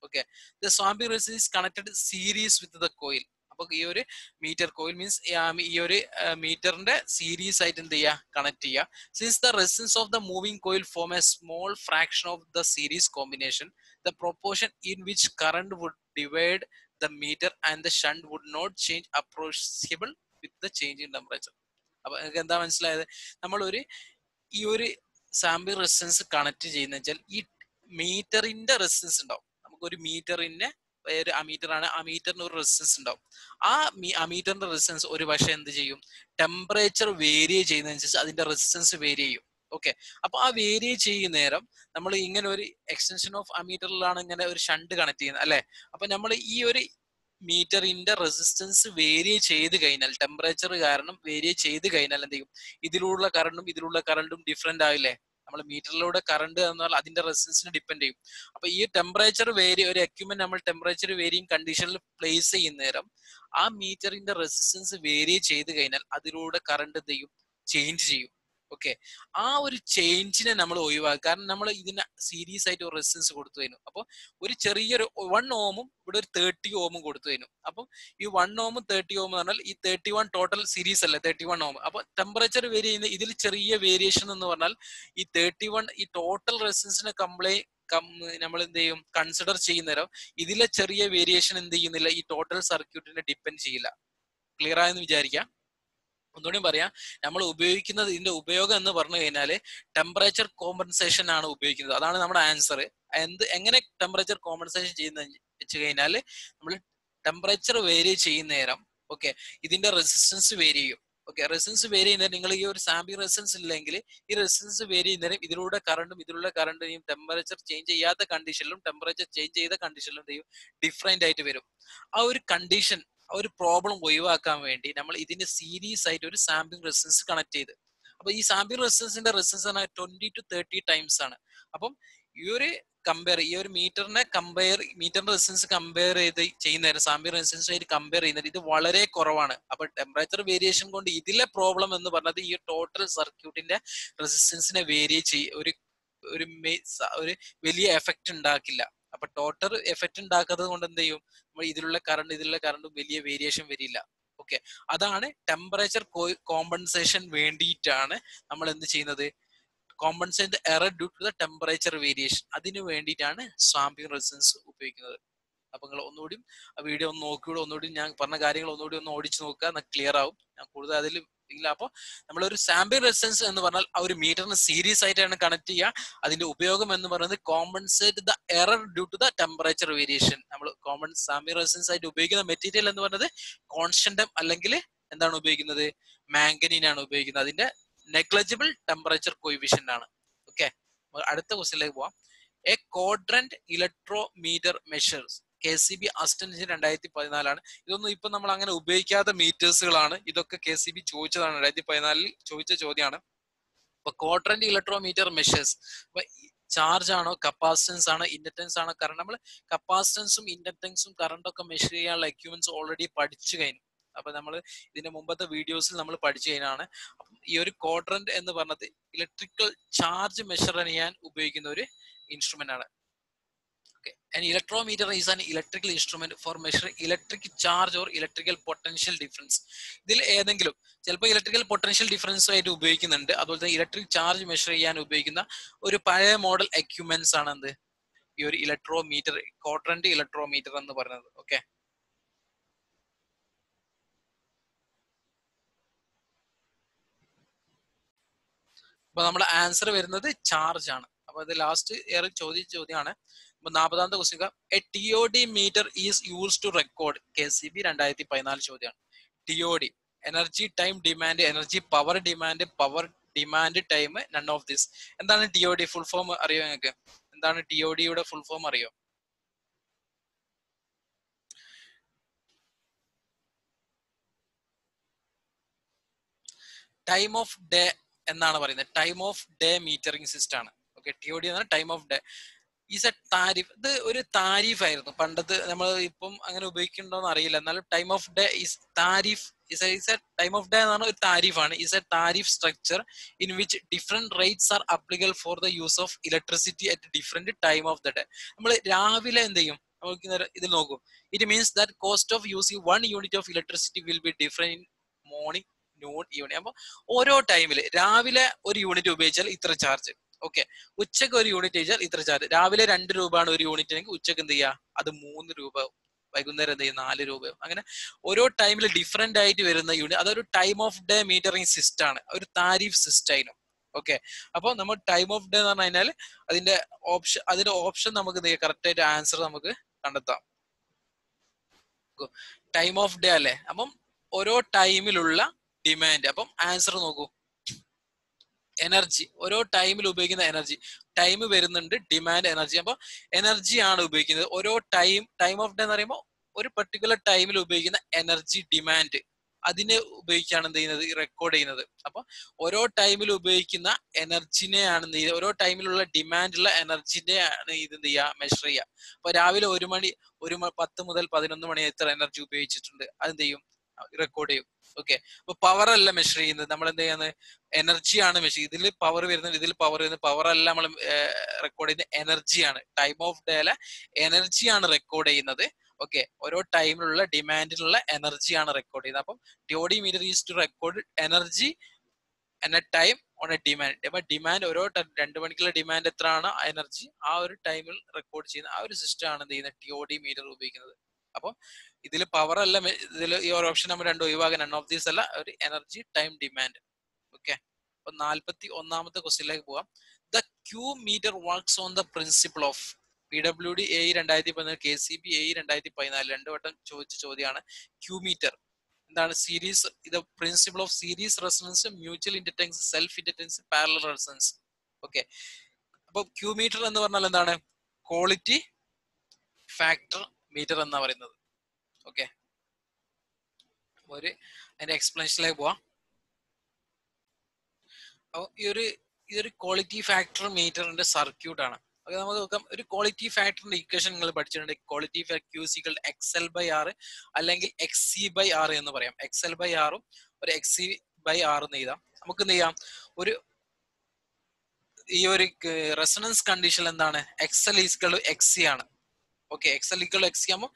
okay the swamping resistance connected series with the coil അപ്പൊ ഈ ഒരു മീറ്റർ കോയിൽ മീൻസ് ഈ ഒരു മീറ്ററിന്റെ സീരീസ് ആയിട്ട് എന്ത് ചെയ്യുക? കണക്ട് ചെയ്യുക. Since the resistance of the moving coil form a small fraction of the series combination the proportion in which current would divide the meter and the shunt would not change appreciable with the change in temperature അപ്പൊ നിങ്ങൾക്ക് എന്താ മനസ്സിലായത്? നമ്മൾ ഒരു ഈ ഒരു സാമ്പിൾ റെസിസ്റ്റൻസ് കണക്ട് ചെയ്യുന്ന വെച്ചാൽ ഈ മീറ്ററിന്റെ റെസിസ്റ്റൻസ് ഉണ്ടാവും. നമുക്ക് ഒരു മീറ്ററിന്റെ ഒരു അമീറ്റർ ആണ് ആ മീറ്ററിന് ഒരു റെസിസ്റ്റൻസ് ഉണ്ടാവും. ആ അമീറ്ററിന്റെ റെസിസ്റ്റൻസ് ഒരു പക്ഷെ എന്ത് ചെയ്യും? ടെമ്പറേച്ചർ വേരിയ ചെയ്യുന്നതനുസരിച്ച് അതിന്റെ റെസിസ്റ്റൻസ് വേരി ചെയ്യും. ഓക്കെ അപ്പൊ ആ വേരി ചെയ്യുന്ന നേരം നമ്മൾ ഇങ്ങനെ ഒരു എക്സ്റ്റൻഷൻ ഓഫ് അമീറ്ററിലാണ് ഇങ്ങനെ ഒരു ഷണ്ട് കണക്ട് ചെയ്യുന്നത് അല്ലെ? അപ്പൊ നമ്മൾ ഈ ഒരു മീറ്ററിന്റെ റെസിസ്റ്റൻസ് വേരിയ ചെയ്ത് കഴിഞ്ഞാൽ ടെമ്പറേച്ചർ കാരണം വേരിയ ചെയ്ത് കഴിഞ്ഞാൽ എന്ത് ചെയ്യും? ഇതിലുള്ള കറണ്ടും ഇതിലുള്ള കറണ്ടും ഡിഫറെന്റ് ആവില്ലേ? നമ്മൾ മീറ്ററിലൂടെ കറണ്ട് എന്നാൽ അതിന്റെ റെസിസ്റ്റൻസിന് ഡിപ്പെൻഡ് ചെയ്യും. അപ്പൊ ഈ ടെമ്പറേച്ചർ വേരി ഒരു എക്യുപ്മെന്റ് നമ്മൾ ടെമ്പറേച്ചർ വേരിയും കണ്ടീഷനിൽ പ്ലേസ് ചെയ്യുന്ന നേരം ആ മീറ്ററിന്റെ റെസിസ്റ്റൻസ് വേരി ചെയ്ത് കഴിഞ്ഞാൽ അതിലൂടെ കറണ്ട് എന്ത് ചെയ്യും? ചേഞ്ച് ചെയ്യും. ഓക്കെ. ആ ഒരു ചേഞ്ചിനെ നമ്മൾ ഒഴിവാക്കുക. കാരണം നമ്മൾ ഇതിന് സീരീസ് ആയിട്ട് ഒരു റെസിസ്റ്റൻസ് കൊടുത്തു കഴിഞ്ഞു. അപ്പോൾ ഒരു ചെറിയൊരു വൺ ഓമും ഇവിടെ ഒരു തേർട്ടി ഓമും കൊടുത്തു കഴിഞ്ഞു. അപ്പം ഈ വൺ ഓമും തേർട്ടി ഓം എന്ന് പറഞ്ഞാൽ ഈ തേർട്ടി വൺ ടോട്ടൽ സീരീസ് അല്ലേ? തേർട്ടി വൺ ഓം അപ്പൊ ടെമ്പറേച്ചർ വേരി ചെയ്യുന്ന ഇതിൽ ചെറിയ വേരിയേഷൻ എന്ന് പറഞ്ഞാൽ ഈ തേർട്ടി വൺ ഈ ടോട്ടൽ റെസിസ്റ്റൻസിനെ കംപ്ലൈ നമ്മൾ എന്ത് ചെയ്യും? കൺസിഡർ ചെയ്യുന്നേരം ഇതിലെ ചെറിയ വേരിയേഷൻ എന്ത് ചെയ്യുന്നില്ല. ഈ ടോട്ടൽ സർക്യൂട്ടിനെ ഡിപ്പെൻഡ് ചെയ്യില്ല. ക്ലിയർ ആയെന്ന് വിചാരിക്കാം? ഒന്നുകൂടി പറയാം. നമ്മൾ ഉപയോഗിക്കുന്നത് ഇതിന്റെ ഉപയോഗം എന്ന് പറഞ്ഞു കഴിഞ്ഞാൽ ടെമ്പറേച്ചർ കോമ്പൻസേഷൻ ആണ് ഉപയോഗിക്കുന്നത്. അതാണ് നമ്മുടെ ആൻസർ എന്ത് എങ്ങനെ ടെമ്പറേച്ചർ കോമ്പൻസേഷൻ ചെയ്യുന്ന വെച്ച് കഴിഞ്ഞാൽ നമ്മൾ ടെമ്പറേച്ചർ വേരി ചെയ്യുന്ന നേരം ഓക്കെ ഇതിന്റെ റെസിസ്റ്റൻസ് വേരി ചെയ്യും. ഓക്കെ റെസിസ്റ്റൻസ് വേരി ചെയ്യുന്നേരം നിങ്ങൾ ഈ ഒരു സാമ്പിൾ റെസിസ്റ്റൻസ് ഇല്ലെങ്കിൽ ഈ റെസിസ്റ്റൻസ് വേരി ചെയ്യുന്നേരം ഇതിലൂടെ കറണ്ടും ഇതിലുള്ള കറണ്ടിനെയും ടെമ്പറേച്ചർ ചേഞ്ച് ചെയ്യാത്ത കണ്ടീഷനിലും ടെമ്പറേച്ചർ ചേഞ്ച് ചെയ്ത കണ്ടീഷനിലും ഡിഫറെന്റ് ആയിട്ട് വരും. ആ ഒരു കണ്ടീഷൻ ഒരു പ്രോബ്ലം ഒഴിവാക്കാൻ വേണ്ടി നമ്മൾ ഇതിന്റെ സീരീസ് ആയിട്ട് ഒരു സാമ്പിൾ റെസിസ്റ്റൻസ് കണക്ട് ചെയ്ത്. അപ്പൊ ഈ സാമ്പിൾ റെസിസ്റ്റൻസിന്റെ റെസിസ്റ്റൻസ് ആണ് ട്വന്റി ടു തേർട്ടി ടൈംസ് ആണ്. അപ്പം ഈ ഒരു കമ്പയർ ഈ ഒരു മീറ്ററിനെ കമ്പയർ മീറ്ററിന്റെ റെസിസ്റ്റൻസ് കമ്പയർ ചെയ്ത് ചെയ്യുന്നതിന് സാമ്പിൾ റെസിസ്റ്റൻസ് ആയിട്ട് കമ്പയർ ചെയ്യുന്നത് ഇത് വളരെ കുറവാണ്. അപ്പൊ ടെമ്പറേച്ചർ വേരിയേഷൻ കൊണ്ട് ഇതിലെ പ്രോബ്ലം എന്ന് പറഞ്ഞത് ഈ ടോട്ടൽ സർക്യൂട്ടിന്റെ റെസിസ്റ്റൻസിനെ വേരിയേറ്റ് ചെയ്യ ഒരു ഒരു വലിയ എഫക്റ്റ് ഉണ്ടാക്കില്ല. അപ്പൊ ടോട്ടൽ എഫക്റ്റ് ഉണ്ടാക്കാത്തത് കൊണ്ട് എന്ത് ചെയ്യും? ഇതിലുള്ള കറണ്ട് ഇതിലുള്ള കറണ്ട് വലിയ വേരിയേഷൻ വരില്ല. ഓക്കെ അതാണ് ടെമ്പറേച്ചർ കോമ്പൻസേഷൻ വേണ്ടിയിട്ടാണ് നമ്മൾ എന്ത് ചെയ്യുന്നത്? Compensate error due to the temperature variation അതിന് വേണ്ടിയിട്ടാണ് സ്വാമ്പിംഗ് റെസിസ്റ്റൻസ് ഉപയോഗിക്കുന്നത്. അപ്പൊ നിങ്ങൾ ഒന്നുകൂടി വീഡിയോ ഒന്ന് നോക്കിയൂടെ ഒന്നുകൂടി ഞാൻ പറഞ്ഞ കാര്യങ്ങൾ ഒന്നുകൂടി ഒന്ന് ഓടിച്ചു നോക്കുക. ക്ലിയർ ആവും. ഞാൻ കൂടുതൽ അതിൽ ഇല്ല. അപ്പോൾ നമ്മൾ ഒരു സാമ്പിൾ റെസിസ്റ്റൻസ് എന്ന് പറഞ്ഞാൽ ആ ഒരു മീറ്ററിന് സീരീസ് ആയിട്ടാണ് കണക്ട് ചെയ്യുക. അതിന്റെ ഉപയോഗം എന്ന് പറയുന്നത് compensate the error due to the temperature variation നമ്മൾ കോമൺ സാമ്പിൾ റെസിസ്റ്റൻസ് ആയിട്ട് ഉപയോഗിക്കുന്ന മെറ്റീരിയൽ എന്ന് പറയുന്നത് കോൺസ്റ്റന്റം അല്ലെങ്കിൽ എന്താണ് ഉപയോഗിക്കുന്നത്? മാംഗനീൻ ആണ് ഉപയോഗിക്കുന്നത്. അതിന്റെ നെഗ്ലജിബിൾ ടെമ്പറേച്ചർ കോയിഫിഷ്യന്റ് ആണ്. ഓക്കെ അടുത്ത ക്വസ്റ്റിലേക്ക് പോവാം. A quadrant electrometer measures K C B അസ്റ്റൻസ് രണ്ടായിരത്തി പതിനാലാണ് ഇതൊന്നും ഇപ്പൊ നമ്മൾ അങ്ങനെ ഉപയോഗിക്കാത്ത മീറ്റേഴ്സുകളാണ്. ഇതൊക്കെ കെ സി ബി ചോദിച്ചതാണ്. രണ്ടായിരത്തി പതിനാലിൽ ചോദിച്ച ചോദ്യമാണ്. അപ്പൊ കോഡ്രന്റ് ഇലക്ട്രോമീറ്റർ മെഷേഴ്സ്. ചാർജ് ആണോ കപ്പാസിറ്റൻസ് ആണോ ഇൻഡക്ടൻസ് ആണോ കറണ്ട് നമ്മൾ കപ്പാസിറ്റൻസും ഇൻഡക്ടൻസും കറണ്ടൊക്കെ മെഷർ ചെയ്യാനുള്ള എക്യുപ്മെന്റ്സ് ഓൾറെഡി പഠിച്ചു കഴിഞ്ഞു. അപ്പൊ നമ്മൾ ഇതിന്റെ മുമ്പത്തെ വീഡിയോസിൽ നമ്മൾ പഠിച്ചു കഴിഞ്ഞാണ് അപ്പം ഈ ഒരു കോഡ്രന്റ് എന്ന് പറഞ്ഞത് ഇലക്ട്രിക്കൽ ചാർജ് മെഷർ ചെയ്യാൻ ഉപയോഗിക്കുന്ന ഒരു ഇൻസ്ട്രുമെന്റ് ആണ്. An electrometer is an electrical instrument for measuring electric charge or electrical potential difference. ഇതിൽ ഏതെങ്കിലും ചിലപ്പോൾ ഇലക്ട്രിക്കൽ പൊട്ടൻഷ്യൽ ഡിഫറൻസ് ആയിട്ട് ഉപയോഗിക്കുന്നുണ്ട്. അതുപോലെ തന്നെ ഇലക്ട്രിക് ചാർജ് മെഷർ ചെയ്യാൻ ഉപയോഗിക്കുന്ന ഒരു പഴയ മോഡൽ എക്യുപ്മെന്റ്സ് ആണ് എന്ത്? ഈ ഒരു ഇലക്ട്രോമീറ്റർ കോട്രന്റ് ഇലക്ട്രോമീറ്റർ എന്ന് പറയുന്നത്. ഓക്കെ അപ്പൊ നമ്മുടെ ആൻസർ വരുന്നത് ചാർജ് ആണ്. അപ്പൊ ഇത് ലാസ്റ്റ് ഇയർ ചോദിച്ച ചോദ്യമാണ്. നാൽപ്പതാമത്തെ question a T O D meter is use to record K C B രണ്ടായിരത്തി പതിനാല് ചോദ്യമാണ് T O D energy time demand energy power demand power demand time none of this എന്താണ് T O D full form അറിയോ നിങ്ങൾക്ക്? എന്താണ് ടി ഒ ഡിയുടെ ഫുൾ ഫോം അറിയോ? ടൈം ഓഫ് ഡേ എന്നാണ് പറയുന്നത്. Time of day metering system ആണ്. ഓക്കെ ടി ഒ ഡി എന്നാണ് time of day is a tariff ഇത് ഒരു താരിഫ് ആയിരുന്നു. പണ്ടത്തെ നമ്മൾ ഇപ്പം അങ്ങനെ ഉപയോഗിക്കുന്നുണ്ടോ എന്ന് അറിയില്ല. എന്നാലും time of day is tariff is a time of day എന്ന് പറഞ്ഞ ഒരു താരിഫാണ് is a tariff structure in which different rates are applicable for the use of electricity at different time of the day നമ്മൾ രാവിലെ എന്ത് ചെയ്യും? നമുക്ക് ഇതിൽ നോക്കും. It means that cost of using one unit of electricity will be different in morning noon evening അപ്പൊ ഓരോ ടൈമിൽ രാവിലെ ഒരു യൂണിറ്റ് ഉപയോഗിച്ചാൽ ഇത്ര ചാർജ് ഓക്കെ ഉച്ചയ്ക്ക് ഒരു യൂണിറ്റ് ചെയ്താൽ ഇത്ര ചാർജ്. രാവിലെ രണ്ട് രൂപയാണ് ഒരു യൂണിറ്റിനെങ്കിൽ ഉച്ചയ്ക്ക് എന്ത് ചെയ്യുക അത് മൂന്ന് രൂപ വൈകുന്നേരം എന്ത് ചെയ്യും? നാല് രൂപ. അങ്ങനെ ഓരോ ടൈമിൽ ഡിഫറെന്റ് ആയിട്ട് വരുന്ന യൂണിറ്റ് അതൊരു time of day metering system ആണ്. ഒരു താരിഫ് സിസ്റ്റം ആയിരുന്നു ഓക്കെ അപ്പോൾ നമ്മൾ ടൈം ഓഫ് ഡേ എന്ന് പറഞ്ഞു കഴിഞ്ഞാൽ അതിന്റെ ഓപ്ഷൻ അതിന്റെ ഓപ്ഷൻ നമുക്ക് കറക്റ്റ് ആയിട്ട് ആൻസർ നമുക്ക് കണ്ടെത്താം. ടൈം ഓഫ് ഡേ അല്ലേ? അപ്പം ഓരോ ടൈമിലുള്ള ഡിമാൻഡ് അപ്പം ആൻസർ നോക്കൂ. എനർജി ഓരോ ടൈമിൽ ഉപയോഗിക്കുന്ന എനർജി ടൈം വരുന്നുണ്ട് ഡിമാൻഡ് എനർജി അപ്പോൾ എനർജി ആണ് ഉപയോഗിക്കുന്നത്. ഓരോ ടൈം ടൈം ഓഫ് ഡേ എന്ന് പറയുമ്പോൾ ഒരു പെർട്ടിക്കുലർ ടൈമിൽ ഉപയോഗിക്കുന്ന എനർജി ഡിമാൻഡ് അതിനെ ഉപയോഗിച്ചാണ് എന്ത് ചെയ്യുന്നത്? റെക്കോർഡ് ചെയ്യുന്നത്. അപ്പൊ ഓരോ ടൈമിൽ ഉപയോഗിക്കുന്ന എനർജിനെയാണ് എന്ത് ചെയ്യുന്നത് ഓരോ ടൈമിലുള്ള ഡിമാൻഡുള്ള എനർജിനെ ആണ് ഇത് എന്ത് ചെയ്യുക? മെഷർ ചെയ്യുക. അപ്പൊ രാവിലെ ഒരു മണി ഒരു പത്ത് മുതൽ പതിനൊന്ന് മണി എത്ര എനർജി ഉപയോഗിച്ചിട്ടുണ്ട്. അതെന്ത് ചെയ്യും? റെക്കോർഡ് ചെയ്യും. ഓക്കെ അപ്പൊ പവർ അല്ല മെഷർ ചെയ്യുന്നത്. നമ്മൾ എന്ത് ചെയ്യുന്നത് എനർജിയാണ് മെഷർ ഇതിൽ പവർ വരുന്നത് ഇതിൽ പവർ വരുന്നത്. പവർ അല്ല നമ്മൾ റെക്കോർഡ് ചെയ്യുന്നത്. എനർജിയാണ് ടൈം ഓഫ് ഡേ അല്ല. എനർജിയാണ് റെക്കോർഡ് ചെയ്യുന്നത്. ഓക്കെ ഓരോ ടൈമിലുള്ള ഡിമാൻഡിലുള്ള എനർജിയാണ് റെക്കോർഡ് ചെയ്യുന്നത്. അപ്പം DOD meter is to record energy in a time on a demand അപ്പൊ ഡിമാൻഡ് ഓരോ രണ്ട് മണിക്കുള്ള ഡിമാൻഡ് എത്രയാണ്? എനർജി ആ ഒരു ടൈമിൽ റെക്കോർഡ് ചെയ്യുന്ന ആ ഒരു സിസ്റ്റം ആണ് എന്ത് ചെയ്യുന്നത്? ടിഒഡി മീറ്റർ ഉപയോഗിക്കുന്നത്. അപ്പം ഇതിൽ പവർ അല്ല ഇതിൽ ഈ ഒരു ഓപ്ഷൻ നമ്പർ രണ്ട് ഒഴിവാകാൻ ഓഫ് ദീസ് അല്ല ഒരു എനർജി ടൈം ഡിമാൻഡ് ഓക്കെ അപ്പൊ നാൽപ്പത്തി ഒന്നാമത്തെ ക്വസ്റ്റ്യനിലേക്ക് പോവാം. The Q meter works on the principle of P W D A രണ്ടായിരത്തി പതിനാല് കെ സി ബി എ രണ്ടായിരത്തി പതിനാല്. രണ്ടു വട്ടം ചോദിച്ച ചോദ്യമാണ് ക്യൂ മീറ്റർ എന്താണ് സീരീസ് ഇത് principle of series residence mutual inductance self inductance parallel residence okay അപ്പൊ ക്യൂ മീറ്റർ എന്ന് പറഞ്ഞാൽ എന്താണ്? ക്വാളിറ്റി ഫാക്ടർ മീറ്റർ എന്നാ പറയുന്നത്. ഓക്കെ ഒരു അതിന്റെ എക്സ്പ്ലനേഷനിലേക്ക് പോവാം. അപ്പോൾ ഈ ഒരു ഇതൊരു ക്വാളിറ്റി ഫാക്ടർ മീറ്ററിന്റെ സർക്യൂട്ട് ആണ്. ഓക്കെ നമുക്ക് നോക്കാം. ഒരു ക്വാളിറ്റി ഫാക്ടറിന്റെ ഇക്വേഷൻ നിങ്ങൾ പഠിച്ചിട്ടുണ്ട്. Quality Q is equal X L by R അല്ലെങ്കിൽ എക്സ് സി ബൈ ആർ എന്ന് പറയാം. എക്സ് എൽ ബൈ ആറും ഒരു എക്സ് സി ബൈ എന്ന് എഴുതാം. നമുക്ക് എന്ത് ചെയ്യാം? ഒരു ഈ ഒരു റെസണൻസ് കണ്ടീഷൻ എന്താണ്? X L is equal X C ആണ്. Okay X L equal X ആകുമ്പോൾ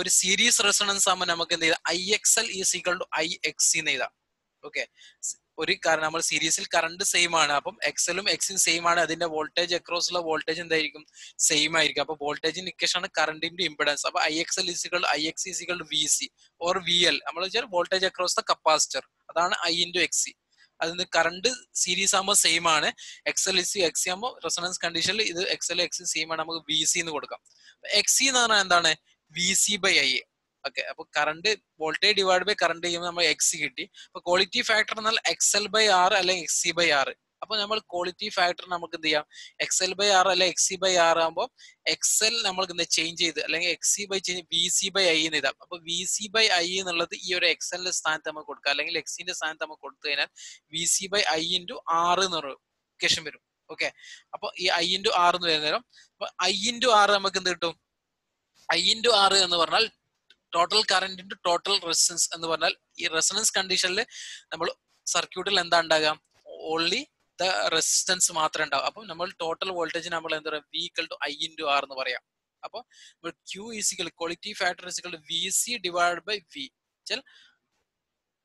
ഒരു സീരീസ് റെസണൻസ് ആകുമ്പോൾ നമുക്ക് എന്ത് ചെയ്താൽ I X L is equal to I X എന്ന് എഴുതാം. ഓക്കെ ഒരു കാരണം നമ്മൾ സീരീസിൽ കറണ്ട് സെയിം ആണ്. അപ്പം എക്സലും എക്സും സെയിം ആണ്. അതിന്റെ വോൾട്ടേജ് അക്രോസ് ഉള്ള വോൾട്ടേജ് എന്തായിരിക്കും? സെയിം ആയിരിക്കും. അപ്പൊ വോൾട്ടേജിന്റെ ഇക്വേഷൻ ആണ് കറണ്ടിന്റെ ഇമ്പിഡൻസ് അപ്പൊ I X L is equal I X is equal V C or V L നമ്മൾ വെച്ചാൽ വോൾട്ടേജ് അക്രോസ് ദ കപ്പാസിറ്റർ അതാണ് ഐ ഇന്റു എക്സ് സി അതിന് കറണ്ട് സീരീസ് ആകുമ്പോൾ സെയിം ആണ്. എക്സൽ സി എക്സ് ആകുമ്പോൾ റെസണൻസ് കണ്ടീഷനിൽ ഇത് എക്സൽ എക്സ് സെയിം ആണ്. നമുക്ക് വി സി എന്ന് കൊടുക്കാം. എക്സ് എന്ന് പറഞ്ഞാൽ എന്താണ്? V C by I okay അപ്പൊ current voltage divide by current ചെയ്യുമ്പോൾ നമ്മൾ എക്സ് കിട്ടി. അപ്പൊ ക്വാളിറ്റി ഫാക്ടർ എന്നാൽ എക്സ് എൽ ബൈ ആർ അല്ലെങ്കിൽ എക്സ് ബൈ ആർ അപ്പൊ നമ്മൾ ക്വാളിറ്റി ഫാക്ടർ നമുക്ക് എന്ത് ചെയ്യാം എക്സ് എൽ ബൈ ആർ അല്ലെ എക്സ് സി ബൈ ആർ ആകുമ്പോൾ എക്സ് എൽ നമ്മൾക്ക് എന്താ ചേഞ്ച് ചെയ്ത് അല്ലെങ്കിൽ X by change V C by I എന്ന് ഇതാം അപ്പൊ വി സി ബൈ ഐ എന്നുള്ളത് ഈ ഒരു എക്സ് എല്ലിന്റെ സ്ഥാനത്ത് നമുക്ക് കൊടുക്കുക അല്ലെങ്കിൽ എക്സിന്റെ സ്ഥാനത്ത് നമുക്ക് കൊടുത്തു കഴിഞ്ഞാൽ V C by I into R എന്ന് പറയും ഇക്വേഷൻ വരും. ഓക്കെ അപ്പൊ ഈ ഐ ഇന്റു ആറ് എന്ന് വരുന്ന നേരം അപ്പൊ ഐ ഇന്റു ആറ് നമുക്ക് എന്ത് കിട്ടും? ഐ ഇന്റു ആറ് എന്ന് പറഞ്ഞാൽ total current into total resistance എന്ന് പറഞ്ഞാൽ ഈ റെസണൻസ് കണ്ടീഷനിൽ നമ്മൾ സർക്യൂട്ടിൽ എന്താ ഉണ്ടാകാം? ഓൺലി ദ റെസിസ്റ്റൻസ് മാത്രമേ ഉണ്ടാവും. അപ്പം നമ്മൾ ടോട്ടൽ വോൾട്ടേജ് നമ്മൾ എന്താ പറയുക V equal to I into R എന്ന് പറയാം. അപ്പോൾ Q is equal quality factor is equal V C divide by V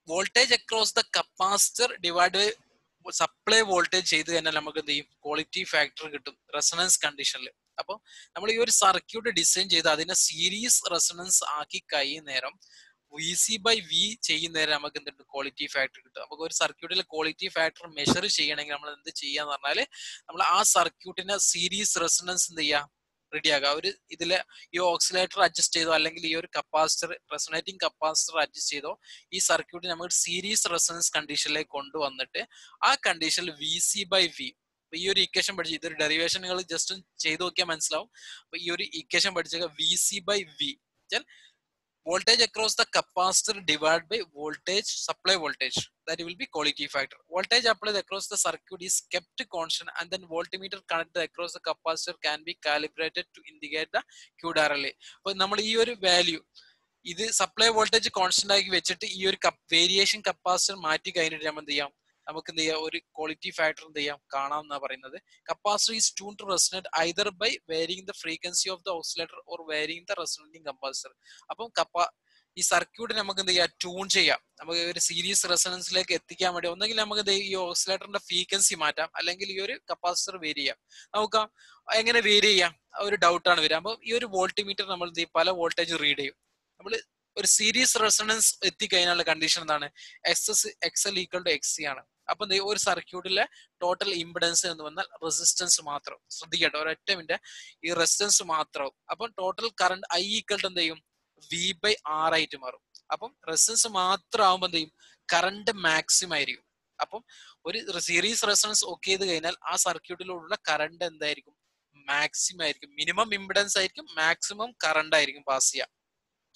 voltage across the capacitor divide by supply voltage ചെയ്ത് തന്നെ നമുക്ക് എന്ത് ചെയ്യും? ക്വാളിറ്റി ഫാക്ടർ കിട്ടും റെസണൻസ് കണ്ടീഷനിൽ അപ്പോൾ നമ്മൾ ഈ ഒരു സർക്യൂട്ട് ഡിസൈൻ ചെയ്ത് അതിനെ സീരീസ് റെസണൻസ് ആക്കി കഴിയുന്നേരം വി സി ബൈ വി ചെയ്യുന്നേരം നമുക്ക് എന്തുണ്ട്? ക്വാളിറ്റി ഫാക്ടർ കിട്ടും. നമുക്ക് ഒരു സർക്യൂട്ടിലെ ക്വാളിറ്റി ഫാക്ടർ മെഷർ ചെയ്യണമെങ്കിൽ നമ്മൾ എന്ത് ചെയ്യാന്ന് പറഞ്ഞാൽ നമ്മൾ ആ സർക്യൂട്ടിനെ സീരീസ് റെസണൻസ് എന്ത് ചെയ്യുക? റെഡിയാക്കുക ഒരു ഇതിൽ ഈ ഓക്സിലേറ്റർ അഡ്ജസ്റ്റ് ചെയ്തോ അല്ലെങ്കിൽ ഈ ഒരു കപ്പാസിറ്റർ റെസണേറ്റിംഗ് കപ്പാസിറ്റർ അഡ്ജസ്റ്റ് ചെയ്തോ ഈ സർക്യൂട്ട് നമ്മൾ സീരീസ് റെസണൻസ് കണ്ടീഷനിലേക്ക് കൊണ്ടുവന്നിട്ട് ആ കണ്ടീഷനിൽ വി സി ബൈ വി ഈ ഒരു ഇക്വേഷൻ പഠിച്ചു ഇതൊരു ഡെറിവേഷൻ നിങ്ങൾ ജസ്റ്റ് ചെയ്ത് നോക്കിയാൽ മനസ്സിലാവും. അപ്പൊ ഈ ഒരു ഇക്വേഷൻ പഠിച്ച V C by V voltage across the capacitor divide by voltage supply voltage that will be quality factor voltage applied across the circuit is kept constant and then voltmeter connect across the capacitor can be calibrated to indicate the ക്യൂഡാർ അല്ലെ അപ്പൊ നമ്മൾ ഈ ഒരു വാല്യൂ ഇത് സപ്ലൈ വോൾട്ടേജ് കോൺസ്റ്റന്റ് ആക്കി വെച്ചിട്ട് ഈ ഒരു വേരിയേഷൻ കപ്പാസിറ്റർ മാറ്റി കഴിഞ്ഞിട്ട് നമ്മൾ എന്ത് ചെയ്യാം? നമുക്ക് എന്ത് ചെയ്യാം? ഒരു ക്വാളിറ്റി ഫാക്ടർ എന്ത് ചെയ്യാം? കാണാം എന്നാ പറയുന്നത്. Capacity is tune to resonate either by varying the frequency of the oscillator or varying the resonating capacitor അപ്പം കപ്പാ ഈ സർക്യൂട്ട് നമുക്ക് എന്ത് ചെയ്യാം? ട്യൂൺ ചെയ്യാം. നമുക്ക് ഒരു സീരീസ് റെസണൻസിലേക്ക് എത്തിക്കാൻ വേണ്ടി ഒന്നെങ്കിൽ നമുക്ക് ഈ ഓസിലേറ്ററിന്റെ ഫ്രീക്വൻസി മാറ്റാം. അല്ലെങ്കിൽ ഈ ഒരു കപ്പാസിറ്റർ വേരി ചെയ്യാം. നമുക്ക് എങ്ങനെ വേരി ചെയ്യാം? ഒരു ഡൗട്ടാണ് വരിക. അപ്പോൾ ഈ ഒരു വോൾട്ടിമീറ്റർ നമ്മൾ എന്ത് ചെയ്യും? പല വോൾട്ടേജ് റീഡ് ചെയ്യും. നമ്മൾ ഒരു സീരീസ് റെസണൻസ് എത്തിക്കഴിഞ്ഞാലുള്ള കണ്ടീഷൻ എന്താണ്? X X L equal to X C ആണ്. അപ്പൊ ഒരു സർക്യൂട്ടിലെ ടോട്ടൽ ഇമ്പിഡൻസ് എന്ന് പറഞ്ഞാൽ റെസിസ്റ്റൻസ് മാത്രം. ശ്രദ്ധിക്കട്ടെ ഒരൊറ്റ മിനിറ്റ് ഈ റെസിസ്റ്റൻസ് മാത്രം. അപ്പം total current I equal to എന്ത് ചെയ്യും? വി ബൈ ആർ ആയിട്ട് മാറും. അപ്പം റെസിസ്റ്റൻസ് മാത്രം ആവുമ്പോൾ എന്ത് ചെയ്യും? കറണ്ട് മാക്സിമം ആയിരിക്കും. അപ്പം ഒരു സീരീസ് റെസിസ്റ്റൻസ് ഒക്കെ ചെയ്ത് കഴിഞ്ഞാൽ ആ സർക്യൂട്ടിലൂടെ കറണ്ട് എന്തായിരിക്കും? മാക്സിമം ആയിരിക്കും. മിനിമം ഇമ്പിഡൻസ് ആയിരിക്കും. മാക്സിമം കറണ്ട് ആയിരിക്കും പാസ് ചെയ്യുക.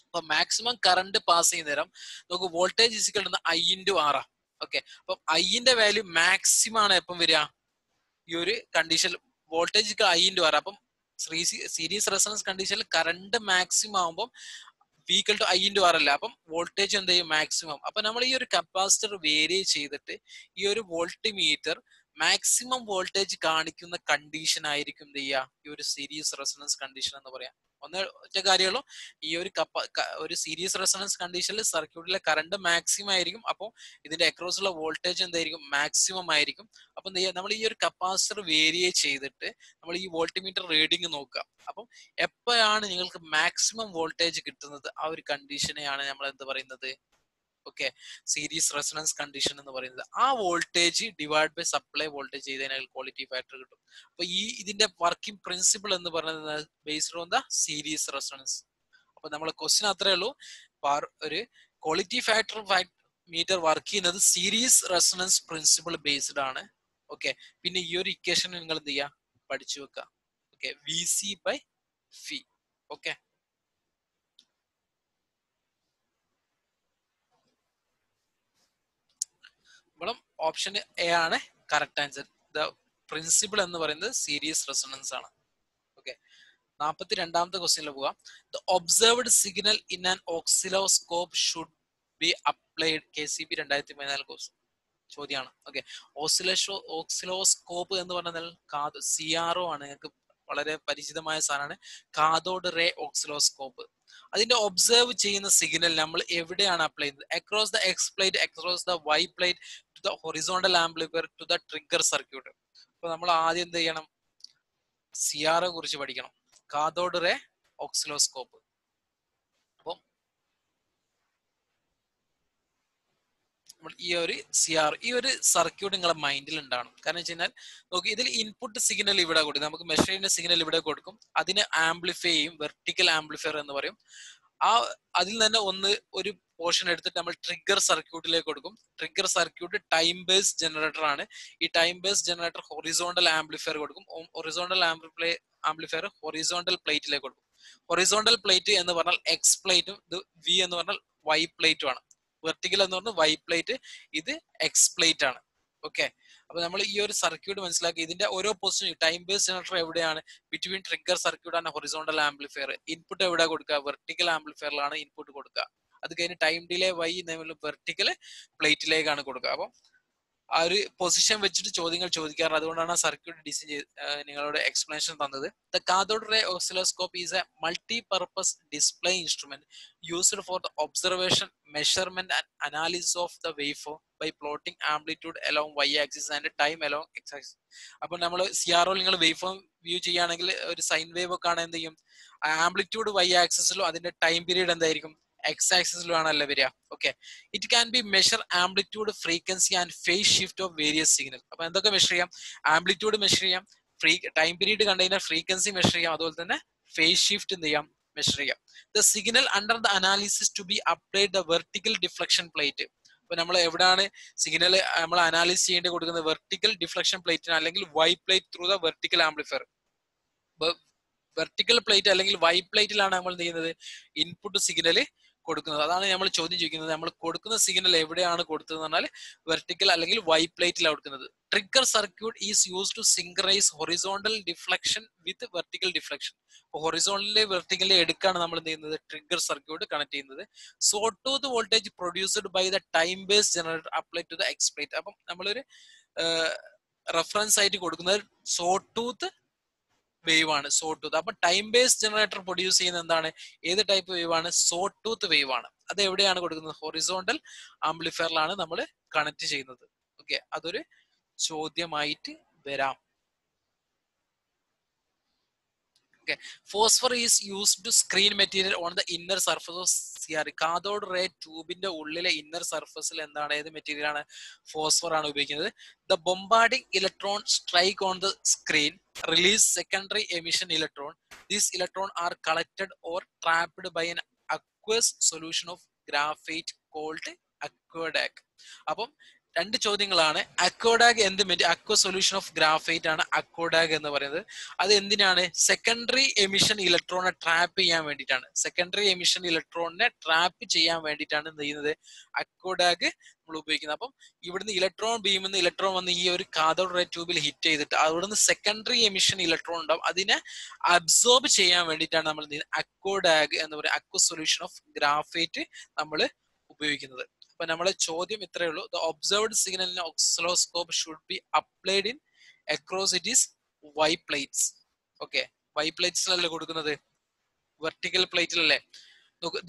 അപ്പൊ മാക്സിമം കറണ്ട് പാസ് ചെയ്യുന്ന നേരം നമുക്ക് voltage is equal I into ആറാ okay അപ്പൊ ഐന്റെ വാല്യൂ മാക്സിമം ആണ് എപ്പം വരിക? ഈ ഒരു condition voltage I into R അപ്പം സീരീസ് റെസണൻസ് കണ്ടീഷനിൽ കറണ്ട് മാക്സിമം ആകുമ്പോൾ വീക്കൽ ടു ഐ ഇന്റു അല്ല അപ്പം വോൾട്ടേജ് എന്ത് ചെയ്യും? മാക്സിമം അപ്പൊ നമ്മൾ ഈ ഒരു കപ്പാസിറ്റർ വേരി ചെയ്തിട്ട് ഈ ഒരു വോൾട്ട് മീറ്റർ മാക്സിമം വോൾട്ടേജ് കാണിക്കുന്ന കണ്ടീഷൻ ആയിരിക്കും ചെയ്യുക? ഈ ഒരു സീരീസ് റെസണൻസ് കണ്ടീഷൻ എന്ന് പറയാം. ഒന്ന് ഒറ്റ കാര്യമുള്ളൂ. ഈ ഒരു കപ്പ ഒരു സീരീസ് റെസണൻസ് കണ്ടീഷനിൽ സർക്യൂട്ടിലെ കറണ്ട് മാക്സിമം ആയിരിക്കും. അപ്പോൾ ഇതിന്റെ അക്രോസ് ഉള്ള വോൾട്ടേജ് എന്തായിരിക്കും? മാക്സിമം ആയിരിക്കും. അപ്പൊ എന്ത് നമ്മൾ ഈ ഒരു കപ്പാസിറ്റർ വേരിയേ ചെയ്തിട്ട് നമ്മൾ ഈ വോൾട്ടിമീറ്റർ റീഡിംഗ് നോക്കുക. അപ്പം എപ്പോഴാണ് നിങ്ങൾക്ക് മാക്സിമം വോൾട്ടേജ് കിട്ടുന്നത്? ആ ഒരു കണ്ടീഷനെയാണ് നമ്മൾ എന്ത് പറയുന്നത്? ഓക്കെ സീരീസ് റെസണൻസ് കണ്ടീഷൻ എന്ന് പറയുന്നത്. ആ voltage divide by supply voltage ചെയ്തതിനാൽ ക്വാളിറ്റി ഫാക്ടർ കിട്ടും. അപ്പൊ ഈ ഇതിന്റെ വർക്കിംഗ് പ്രിൻസിപ്പിൾ എന്ന് പറയുന്നത് based on the series resonance അപ്പൊ നമ്മളെ ക്വസ്റ്റ്യൻ അത്രേ ഉള്ളൂ. ഒരു ക്വാളിറ്റി ഫാക്ടർ മീറ്റർ വർക്ക് ചെയ്യുന്നത് സീരീസ് റെസണൻസ് പ്രിൻസിപ്പിൾ ബേസ്ഡ് ആണ്. ഓക്കെ പിന്നെ ഈ ഒരു ഇക്വേഷൻ നിങ്ങൾ എന്ത് ചെയ്യാ പഠിച്ചു വെക്കുക. Okay V C by V okay ഇവിടെ ഓപ്ഷൻ എ ആണ്. കറക്റ്റ് ആൻസർ ദ പ്രിൻസിപ്പിൾ എന്ന് പറയുന്നത് സീരിയസ് റെസണൻസ് ആണ്. ഓക്കെ നാൽപ്പത്തി രണ്ടാമത്തെ ക്വസ്റ്റ്യനിൽ പോകാം. The observed signal in an oscilloscope should be applied K C B രണ്ടായിരത്തി പതിനാല് ചോദ്യമാണ്. ഓക്കെ ഓക്സിലേഷോ ഓക്സിലോസ്കോപ്പ് എന്ന് പറഞ്ഞാൽ കാത് സിആർഒ ആണ്. നിങ്ങൾക്ക് വളരെ പരിചിതമായ സാധനമാണ്. Cathode ray oscilloscope. അതിന്റെ ഒബ്സർവ് ചെയ്യുന്ന സിഗ്നൽ നമ്മൾ എവിടെയാണ് അപ്ലൈ ചെയ്യുന്നത്? Across the X plate across the Y plate to the horizontal amplifier to the trigger circuit അപ്പൊ നമ്മൾ ആദ്യം എന്ത് ചെയ്യണം? സിയാറെ കുറിച്ച് പഠിക്കണം. കാതോഡ് റേ ഓക്സിലോസ്കോപ്പ് അപ്പം ഈ ഒരു സി ആർ ഈ ഒരു സർക്യൂട്ട് നിങ്ങളുടെ മൈൻഡിൽ ഉണ്ടാവണം. കാരണം വെച്ച് കഴിഞ്ഞാൽ നോക്കി ഇതിൽ ഇൻപുട്ട് സിഗ്നൽ ഇവിടെ കൊടുക്കും. നമുക്ക് ചെയ്യുന്ന സിഗ്നൽ ഇവിടെ കൊടുക്കും. അതിന് ആംപ്ലിഫൈ ചെയ്യും വെർട്ടിക്കൽ ആംപ്ലിഫയർ എന്ന് പറയും. ആ അതിൽ തന്നെ ഒന്ന് ഒരു പോർഷൻ എടുത്തിട്ട് നമ്മൾ ട്രിഗർ സർക്യൂട്ടിലേക്ക് കൊടുക്കും. Trigger circuit time base generator ആണ്. ഈ time base generator horizontal amplifier കൊടുക്കും. ഹൊറിസോണ്ടൽ ആംപ്ലിഫൈ ആംപ്ലിഫയർ ഹൊറിസോണ്ടൽ പ്ലേറ്റിലേക്ക് കൊടുക്കും. ഹൊറിസോണ്ടൽ പ്ലേറ്റ് എന്ന് പറഞ്ഞാൽ എക്സ് പ്ലേറ്റും ഇത് വി എന്ന് പറഞ്ഞാൽ വൈ പ്ലേറ്റും ആണ്. വെർട്ടിക്കൽ എന്ന് പറഞ്ഞാൽ വൈ പ്ലേറ്റ് ഇത് എക്സ് പ്ലേറ്റ് ആണ്. ഓക്കെ അപ്പൊ നമ്മൾ ഈ ഒരു സർക്യൂട്ട് മനസ്സിലാക്കി. ഇതിന്റെ ഓരോ പൊസിഷൻ ടൈം ബേസ് ജനറേറ്റർ എവിടെയാണ്? Between trigger circuit and horizontal amplifier input എവിടെ കൊടുക്കുക വെർട്ടിക്കൽ ആംപ്ലിഫയറിലാണ് ഇൻപുട്ട് കൊടുക്കുക അത് കഴിഞ്ഞ് ടൈം ഡിലേ വൈ വെർട്ടിക്കൽ പ്ലേറ്റിലേക്കാണ് കൊടുക്കുക അപ്പം ആ ഒരു പൊസിഷൻ വെച്ചിട്ട് ചോദ്യങ്ങൾ ചോദിക്കാറ്. അതുകൊണ്ടാണ് സർക്യൂട്ട് ഡിസൈൻ നിങ്ങളോട് എക്സ്പ്ലനേഷൻ തന്നത് the cathode ray oscilloscope is a multi purpose display instrument used for the observation measurement and analysis of the wave form by plotting amplitude along Y axis and time along X axis അപ്പൊ നമ്മൾ സിആർഒ ആർ ഒ നിങ്ങൾ വ്യൂ ചെയ്യുകയാണെങ്കിൽ ഒരു സൈൻ വേവ് ഒക്കെ ആണ് എന്ത് ചെയ്യും? ആംപ്ലിറ്റ്യൂഡ് വൈ ആക്സിസിലും അതിന്റെ ടൈം പീരീഡ് എന്തായിരിക്കും? എക്സ് ആക്സിസിലുമാണല്ലോ വരിക. Okay it can be measure amplitude frequency and phase shift of various signal അപ്പൊ എന്തൊക്കെ മെഷർ ചെയ്യാം? ആംപ്ലിറ്റ്യൂഡ് മെഷർ ചെയ്യാം. ഫ്രീ ടൈം പീരീഡ് കണ്ടുകഴിഞ്ഞാൽ ഫ്രീക്വൻസി മെഷർ ചെയ്യാം. അതുപോലെ തന്നെ ഫേസ് ഷിഫ്റ്റ് എന്ത് ചെയ്യാം? മെഷർ ചെയ്യാം. The signal under the analysis to be applied the vertical deflection plate അപ്പൊ നമ്മൾ എവിടെയാണ് സിഗ്നൽ നമ്മൾ അനാലിസ് ചെയ്യേണ്ടി കൊടുക്കുന്നത്? വെർട്ടിക്കൽ ഡിഫ്ലക്ഷൻ പ്ലേറ്റിന് അല്ലെങ്കിൽ Y plate through the vertical amplifier vertical plate അല്ലെങ്കിൽ വൈ പ്ലേറ്റിലാണ് നമ്മൾ ചെയ്യുന്നത്? ഇൻപുട്ട് സിഗ്നൽ കൊടുക്കുന്നത്. അതാണ് നമ്മൾ ചോദ്യം ചോദിക്കുന്നത്. നമ്മൾ കൊടുക്കുന്ന സിഗ്നൽ എവിടെയാണ് കൊടുത്തത് പറഞ്ഞാൽ വെർട്ടിക്കൽ അല്ലെങ്കിൽ വൈ പ്ലേറ്റിലാണ് കൊടുക്കുന്നത്. Trigger circuit is use to synchronise horizontal deflection with vertical deflection ഹൊറിസോണ്ടലിലെ വെർട്ടിക്കലിലെ എടുക്കാണ് നമ്മൾ എന്ത് ചെയ്യുന്നത്? ട്രിഗർ സർക്യൂട്ട് കണക്ട് ചെയ്യുന്നത്. So to the voltage produced by the time base generator apply to the X plate അപ്പം നമ്മളൊരു റെഫറൻസ് ആയിട്ട് കൊടുക്കുന്നത് സോ ടൂത്ത് വേവ് ആണ് സോ ടൂത്ത് അപ്പൊ ടൈം ബേസ് ജനറേറ്റർ പ്രൊഡ്യൂസ് ചെയ്യുന്ന എന്താണ്? ഏത് ടൈപ്പ് വേവ് ആണ്? സോ ടൂത്ത് വേവ് ആണ്. അത് എവിടെയാണ് കൊടുക്കുന്നത്? ഹൊറിസോണ്ടൽ ആംപ്ലിഫയറിലാണ് നമ്മൾ കണക്ട് ചെയ്യുന്നത്. ഓക്കെ അതൊരു ചോദ്യമായിട്ട് വരാം. Phosphor is used to screen material on the inner surface of are cathode ray ട്യൂബിന്റെ ഉള്ളിലെ ഇന്നർ സർഫസിൽ എന്താണ്? ഏത് മെറ്റീരിയൽ ആണ്? ഫോസ്ഫർ ആണ് ഉപയോഗിക്കുന്നത്. The bombarding electron strike on the screen release secondary emission electron these electron are collected or trapped by aqueous solution of graphite called Aquadag അപ്പം രണ്ട് ചോദ്യങ്ങളാണ്. അക്കോഡാഗ് എന്ത് മെറ്റ് അക്വ സൊല്യൂഷൻ ഓഫ് ഗ്രാഫൈറ്റ് ആണ് അക്കോഡാഗ് എന്ന് പറയുന്നത്. അത് എന്തിനാണ്? സെക്കൻഡറി എമിഷൻ ഇലക്ട്രോണിനെ ട്രാപ്പ് ചെയ്യാൻ വേണ്ടിയിട്ടാണ്. സെക്കൻഡറി എമിഷൻ ഇലക്ട്രോണിനെ ട്രാപ്പ് ചെയ്യാൻ വേണ്ടിയിട്ടാണ് എന്ത് ചെയ്യുന്നത്? അക്കോഡാഗ് നമ്മൾ ഉപയോഗിക്കുന്നത്. അപ്പം ഇവിടുന്ന് ഇലക്ട്രോൺ ബീമിൽ നിന്ന് ഇലക്ട്രോൺ വന്ന് ഈ ഒരു കാതോഡ് ട്യൂബിൽ ഹിറ്റ് ചെയ്തിട്ട് അവിടുന്ന് സെക്കൻഡറി എമിഷൻ ഇലക്ട്രോൺ ഉണ്ടാവും. അതിനെ അബ്സോർബ് ചെയ്യാൻ വേണ്ടിയിട്ടാണ് നമ്മൾ അക്കോഡാഗ് എന്ന് പറയുന്നത് അക്വ സൊല്യൂഷൻ ഓഫ് ഗ്രാഫൈറ്റ് നമ്മൾ ഉപയോഗിക്കുന്നത്. അപ്പൊ നമ്മളെ ചോദ്യം ഇത്രയേ ഉള്ളൂ. The observed signal in oscilloscope should be applied in across it is Y plates okay Y പ്ലേറ്റ്സിലല്ലേ കൊടുക്കുന്നത്? Vertical പ്ലേറ്റിലല്ലേ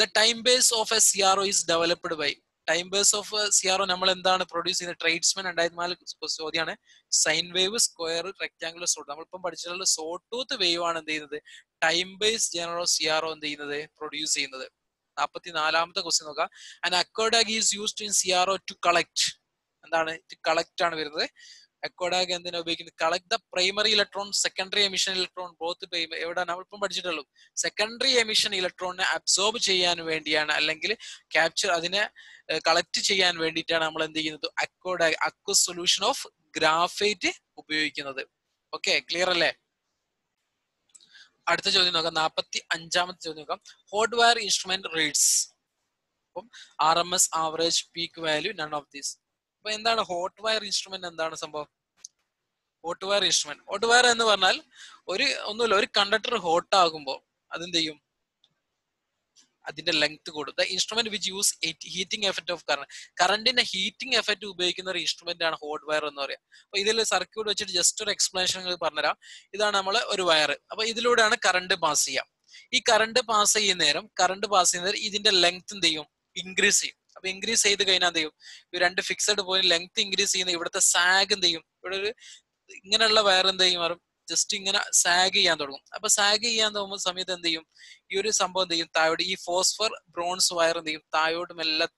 the time base of a CRO is developed by time base of CRO നമ്മൾ എന്താണ് പ്രൊഡ്യൂസ് ചെയ്യുന്നത്? ട്രേഡ്സ്മാൻ രണ്ടായിരത്തി നാല് ചോദ്യമാണ് sine wave square rectangular sawtooth നമ്മളിപ്പം പഠിച്ചിട്ടുള്ള സോട്ടൂത്ത് ടൂത്ത് വേവ് ആണ് എന്ത് ചെയ്യുന്നത്? ടൈം ബേസ് ജനറോ സിആർഒ എന്ത് ചെയ്യുന്നത്? പ്രൊഡ്യൂസ് ചെയ്യുന്നത്. നാൽപ്പത്തി നാലാമത്തെ ക്വസ്റ്റ്യൻ നോക്കാം and aquadag is used in CRO to collect എന്താണ്? കളക്ട് ആണ് വരുന്നത്. അക്കോഡാഗ് എന്തിനാ ഉപയോഗിക്കുന്നത്? Collect the primary electron secondary emission electron both എവിടെ? നമ്മൾ നമ്മളിപ്പം പഠിച്ചിട്ടുള്ളൂ. സെക്കൻഡറി എമിഷൻ ഇലക്ട്രോണിനെ അബ്സോർബ് ചെയ്യാൻ വേണ്ടിയാണ് അല്ലെങ്കിൽ ക്യാപ്ചർ അതിനെ കളക്ട് ചെയ്യാൻ വേണ്ടിയിട്ടാണ് നമ്മൾ എന്ത് ചെയ്യുന്നത്? Aquadag aqueous solution of graphite ഉപയോഗിക്കുന്നത്. ഓക്കെ ക്ലിയർ അല്ലേ? അടുത്ത ചോദ്യം നോക്കാം. നാൽപ്പത്തി അഞ്ചാമത്തെ ചോദ്യം നോക്കാം. ഹോട്ട് വയർ ഇൻസ്ട്രുമെന്റ് റീഡ്സ് അപ്പം R M S average peak value none of these അപ്പൊ എന്താണ് ഹോട്ട് വയർ ഇൻസ്ട്രുമെന്റ് എന്താണ് സംഭവം? Hot wire instrument hot wire എന്ന് പറഞ്ഞാൽ ഒരു ഒന്നുമില്ല ഒരു കണ്ടക്ടർ ഹോട്ട് ആകുമ്പോൾ അതെന്ത് ചെയ്യും? അതിന്റെ ലെങ്ത് കൂടും the instrument which use heating effect of current കറണ്ടിന്റെ ഹീറ്റിംഗ് എഫക്ട് ഉപയോഗിക്കുന്ന ഒരു ഇൻസ്ട്രുമെന്റ് ആണ് ഹോട്ട് വയർ എന്ന് പറയാം. അപ്പൊ ഇതിൽ സർക്യൂട്ട് വെച്ചിട്ട് ജസ്റ്റ് ഒരു എക്സ്പ്ലനേഷൻ പറഞ്ഞുതരാം. ഇതാണ് നമ്മൾ ഒരു വയർ അപ്പൊ ഇതിലൂടെയാണ് കറണ്ട് പാസ് ചെയ്യാം. ഈ കറണ്ട് പാസ് ചെയ്യുന്ന നേരം കറണ്ട് പാസ് ചെയ്യുന്ന നേരം ഇതിന്റെ ലെങ്ത് എന്ത് ചെയ്യും? ഇൻക്രീസ് ചെയ്യും. അപ്പൊ ഇൻക്രീസ് ചെയ്ത് കഴിഞ്ഞാൽ എന്ത് ചെയ്യും? ഈ രണ്ട് ഫിക്സഡ് പോയിന്റ് ലെങ്ത് ഇൻക്രീസ് ചെയ്യുന്ന ഇവിടുത്തെ സാഗ് എന്ത് ചെയ്യും? ഇവിടെ ഒരു ഇങ്ങനെയുള്ള വയർ എന്ത് ചെയ്യും മാറും? ജസ്റ്റ് ഇങ്ങനെ സാഗ് ചെയ്യാൻ തുടങ്ങും. അപ്പൊ സാഗ് ചെയ്യാൻ തുടങ്ങുന്ന സമയത്ത് എന്ത് ചെയ്യും? ഈ ഒരു സംഭവം എന്ത് ചെയ്യും? താഴോട്ട് ഈ ഫോസ്ഫർ ബ്രോൺസ് വയർ എന്ത് ചെയ്യും? താഴോട്ട് മെല്ലെ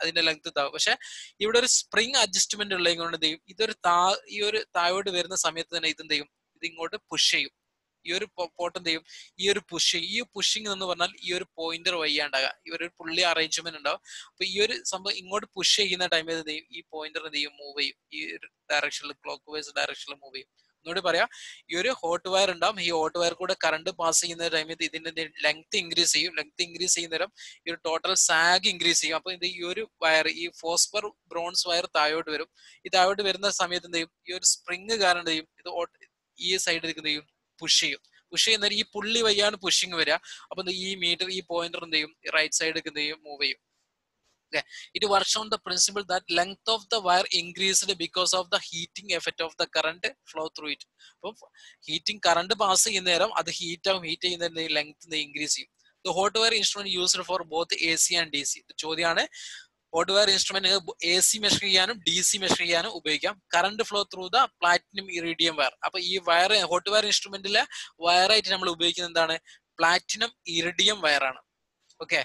അതിന്റെ ലെങ്ത് താവും പക്ഷെ ഇവിടെ ഒരു സ്പ്രിങ് അഡ്ജസ്റ്റ്മെന്റ് ഉള്ളത് കൊണ്ട് എന്ത് ചെയ്യും? ഇതൊരു താ ഈ ഒരു താഴോട്ട് വരുന്ന സമയത്ത് തന്നെ ഇത് എന്ത് ചെയ്യും? ഇത് ഇങ്ങോട്ട് പുഷ് ചെയ്യും. ഈ ഒരു പോട്ട് എന്ത് ചെയ്യും? ഈ ഒരു പുഷിങ് ഈ പുഷിങ് എന്ന് പറഞ്ഞാൽ ഈ ഒരു പോയിന്റർ ഈ ഒരു പുള്ളി അറേഞ്ച്മെന്റ് ഉണ്ടാവും. അപ്പൊ ഈ ഒരു സംഭവം ഇങ്ങോട്ട് പുഷ് ചെയ്യുന്ന ടൈമിൽ എന്ത് ചെയ്യും? ഈ പോയിന്റർ എന്ത് ചെയ്യും? മൂവ് ചെയ്യും. ഈ ഒരു ഡയറക്ഷനിൽ ക്ലോക്ക് വൈസ് ഡയറക്ഷനിൽ മൂവ് ചെയ്യും. ഒന്നുകൂടി പറയാം. ഈ ഒരു ഹോട്ട് വയർ ഉണ്ടാവും. ഈ ഹോട്ട് വയർ കൂടെ കറണ്ട് പാസ് ചെയ്യുന്ന ടൈമിൽ ഇതിന്റെ ലെങ്ത് ഇൻക്രീസ് ചെയ്യും. ലെങ്ത് ഇൻക്രീസ് ചെയ്യുന്ന നേരം ഈ ഒരു ടോട്ടൽ സാഗ് ഇൻക്രീസ് ചെയ്യും. അപ്പൊ ഇത് ഈ ഒരു വയർ ഈ ഫോസ്ഫർ ബ്രോൺസ് വയർ താഴോട്ട് വരും. ഈ താഴോട്ട് വരുന്ന സമയത്ത് എന്ത് ചെയ്യും? ഈ ഒരു സ്പ്രിങ് കാരണം ചെയ്യും? ഇത് ഈ സൈഡിൽ എന്ത് ചെയ്യും? പുഷ് ചെയ്യും. പുഷ് ചെയ്യുന്ന ഈ പുള്ളി വയ്യാണ് പുഷിങ് വരിക. അപ്പൊ ഈ മീറ്റർ ഈ പോയിന്റർ എന്ത് ചെയ്യും? റൈറ്റ് സൈഡ് എന്ത് ചെയ്യും? മൂവ് ചെയ്യും. Okay. it works on the principle that length of the wire increased because of the heating effect of the current flow through it. അപ്പം ഹീറ്റിംഗ് കറണ്ട് പാസ് ചെയ്യുന്ന നേരം അത് ഹീറ്റ് ആവും ഹീറ്റ് ചെയ്യുന്ന ലെങ്ത് ഇൻക്രീസ് ചെയ്യും. The hot wire instrument used for both A C and D C ചോദ്യമാണ് hot wire instrument A C measure ചെയ്യാനും ഡി സി മെഷർ ചെയ്യാനും ഉപയോഗിക്കാം. Current flow through the platinum iridium wire അപ്പൊ ഈ വയർ ഹോട്ട് വയർ ഇൻസ്ട്രുമെന്റിലെ വയറായിട്ട് നമ്മൾ ഉപയോഗിക്കുന്നത് എന്താണ്? Platinum iridium വയറാണ് okay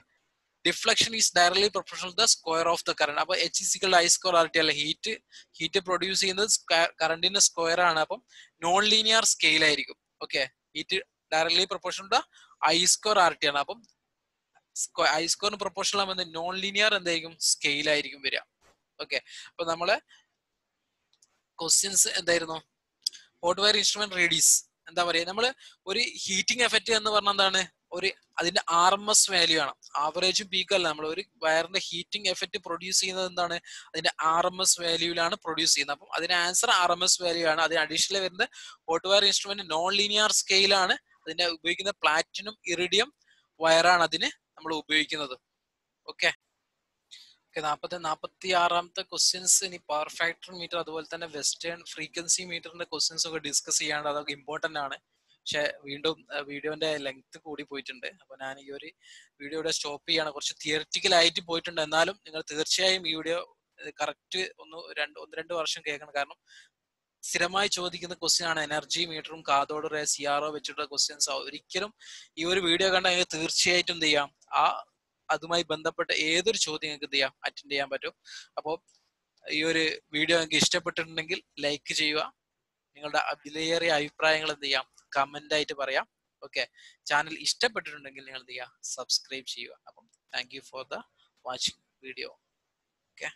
deflection is directly proportional the square of the current അപ്പൊ H is equal I square R T അല്ല ഹീറ്റ് ഹീറ്റ് പ്രൊഡ്യൂസ് ചെയ്യുന്നത് കറണ്ടിന്റെ സ്ക്വയർ ആണ്. അപ്പം നോൺ ലീനിയർ സ്കെയിൽ ആയിരിക്കും. Okay heat directly proportion the I square R T ആണ്. അപ്പം ഐ സ്ക്വയറിന് പ്രൊപ്പോർഷണൽ ആകുമ്പോൾ നോൺ ലീനിയർ എന്തായിരിക്കും? സ്കെയിൽ ആയിരിക്കും വരിക. ഓക്കെ അപ്പൊ നമ്മളെ ക്വസ്റ്റ്യൻസ് എന്തായിരുന്നു? ഹോട്ട് വയർ ഇൻസ്ട്രുമെന്റ് റേഡീസ് എന്താ പറയാ നമ്മൾ ഒരു ഹീറ്റിംഗ് എഫക്റ്റ് എന്ന് പറഞ്ഞ എന്താണ്? ഒരു അതിന്റെ ആർ എം എസ് വാല്യൂ ആണ് ആവറേജും പീക്ക് അല്ല. നമ്മൾ ഒരു വയറിന്റെ ഹീറ്റിംഗ് എഫക്റ്റ് പ്രൊഡ്യൂസ് ചെയ്യുന്നത് എന്താണ്? അതിന്റെ ആർ എം എസ് വാല്യൂലാണ് പ്രൊഡ്യൂസ് ചെയ്യുന്നത്. അപ്പം അതിന്റെ answer R M S value ആണ്. അതിന് അഡീഷണൽ വരുന്ന hot wire instrument non linear സ്കെയിലാണ് അതിന്റെ ഉപയോഗിക്കുന്ന പ്ലാറ്റിനും ഇറിഡിയം വയറാണ് അതിന് നമ്മൾ ഉപയോഗിക്കുന്നത്. ഓക്കെ ഓക്കെ നാൽപ്പത്തി നാൽപ്പത്തി ആറാമത്തെ ക്വസ്റ്റ്യൻസ് ഇനി പവർ ഫാക്ടർ മീറ്റർ അതുപോലെ തന്നെ വെസ്റ്റേൺ ഫ്രീക്വൻസി മീറ്ററിന്റെ ക്വസ്റ്റ്യൻസ് ഒക്കെ ഡിസ്കസ് ചെയ്യാണ്ട് അതൊക്കെ ഇമ്പോർട്ടന്റ് ആണ്. പക്ഷെ വീണ്ടും വീഡിയോന്റെ ലെങ്ത് കൂടി പോയിട്ടുണ്ട്. അപ്പൊ ഞാൻ ഈ ഒരു വീഡിയോ ഇവിടെ സ്റ്റോപ്പ് ചെയ്യാണ്. കുറച്ച് തിയറിറ്റിക്കൽ ആയിട്ട് പോയിട്ടുണ്ട്. എന്നാലും നിങ്ങൾ തീർച്ചയായും ഈ വീഡിയോ കറക്റ്റ് ഒന്ന് രണ്ട് ഒന്ന് രണ്ട് വർഷം കേൾക്കണം. കാരണം സ്ഥിരമായി ചോദിക്കുന്ന ക്വസ്റ്റ്യൻ ആണ് എനർജി മീറ്ററും cathode ray C R O വെച്ചിട്ടുള്ള ക്വസ്റ്റ്യൻസ് ഒരിക്കലും ഈ ഒരു വീഡിയോ കണ്ടാൽ നിങ്ങൾക്ക് തീർച്ചയായിട്ടും എന്ത് ചെയ്യാം? ആ അതുമായി ബന്ധപ്പെട്ട ഏതൊരു ചോദ്യം നിങ്ങൾക്ക് എന്ത് ചെയ്യാം? അറ്റൻഡ് ചെയ്യാൻ പറ്റും. അപ്പോൾ ഈ ഒരു വീഡിയോ നിങ്ങൾക്ക് ഇഷ്ടപ്പെട്ടിട്ടുണ്ടെങ്കിൽ ലൈക്ക് ചെയ്യുക. നിങ്ങളുടെ വിലയേറിയ അഭിപ്രായങ്ങൾ എന്ത് ചെയ്യാം? കമന്റ് ആയിട്ട് പറയാം. ഓക്കെ ചാനൽ ഇഷ്ടപ്പെട്ടിട്ടുണ്ടെങ്കിൽ നിങ്ങൾ എന്ത് ചെയ്യുക? സബ്സ്ക്രൈബ് ചെയ്യുക. അപ്പം thank you for the watching video okay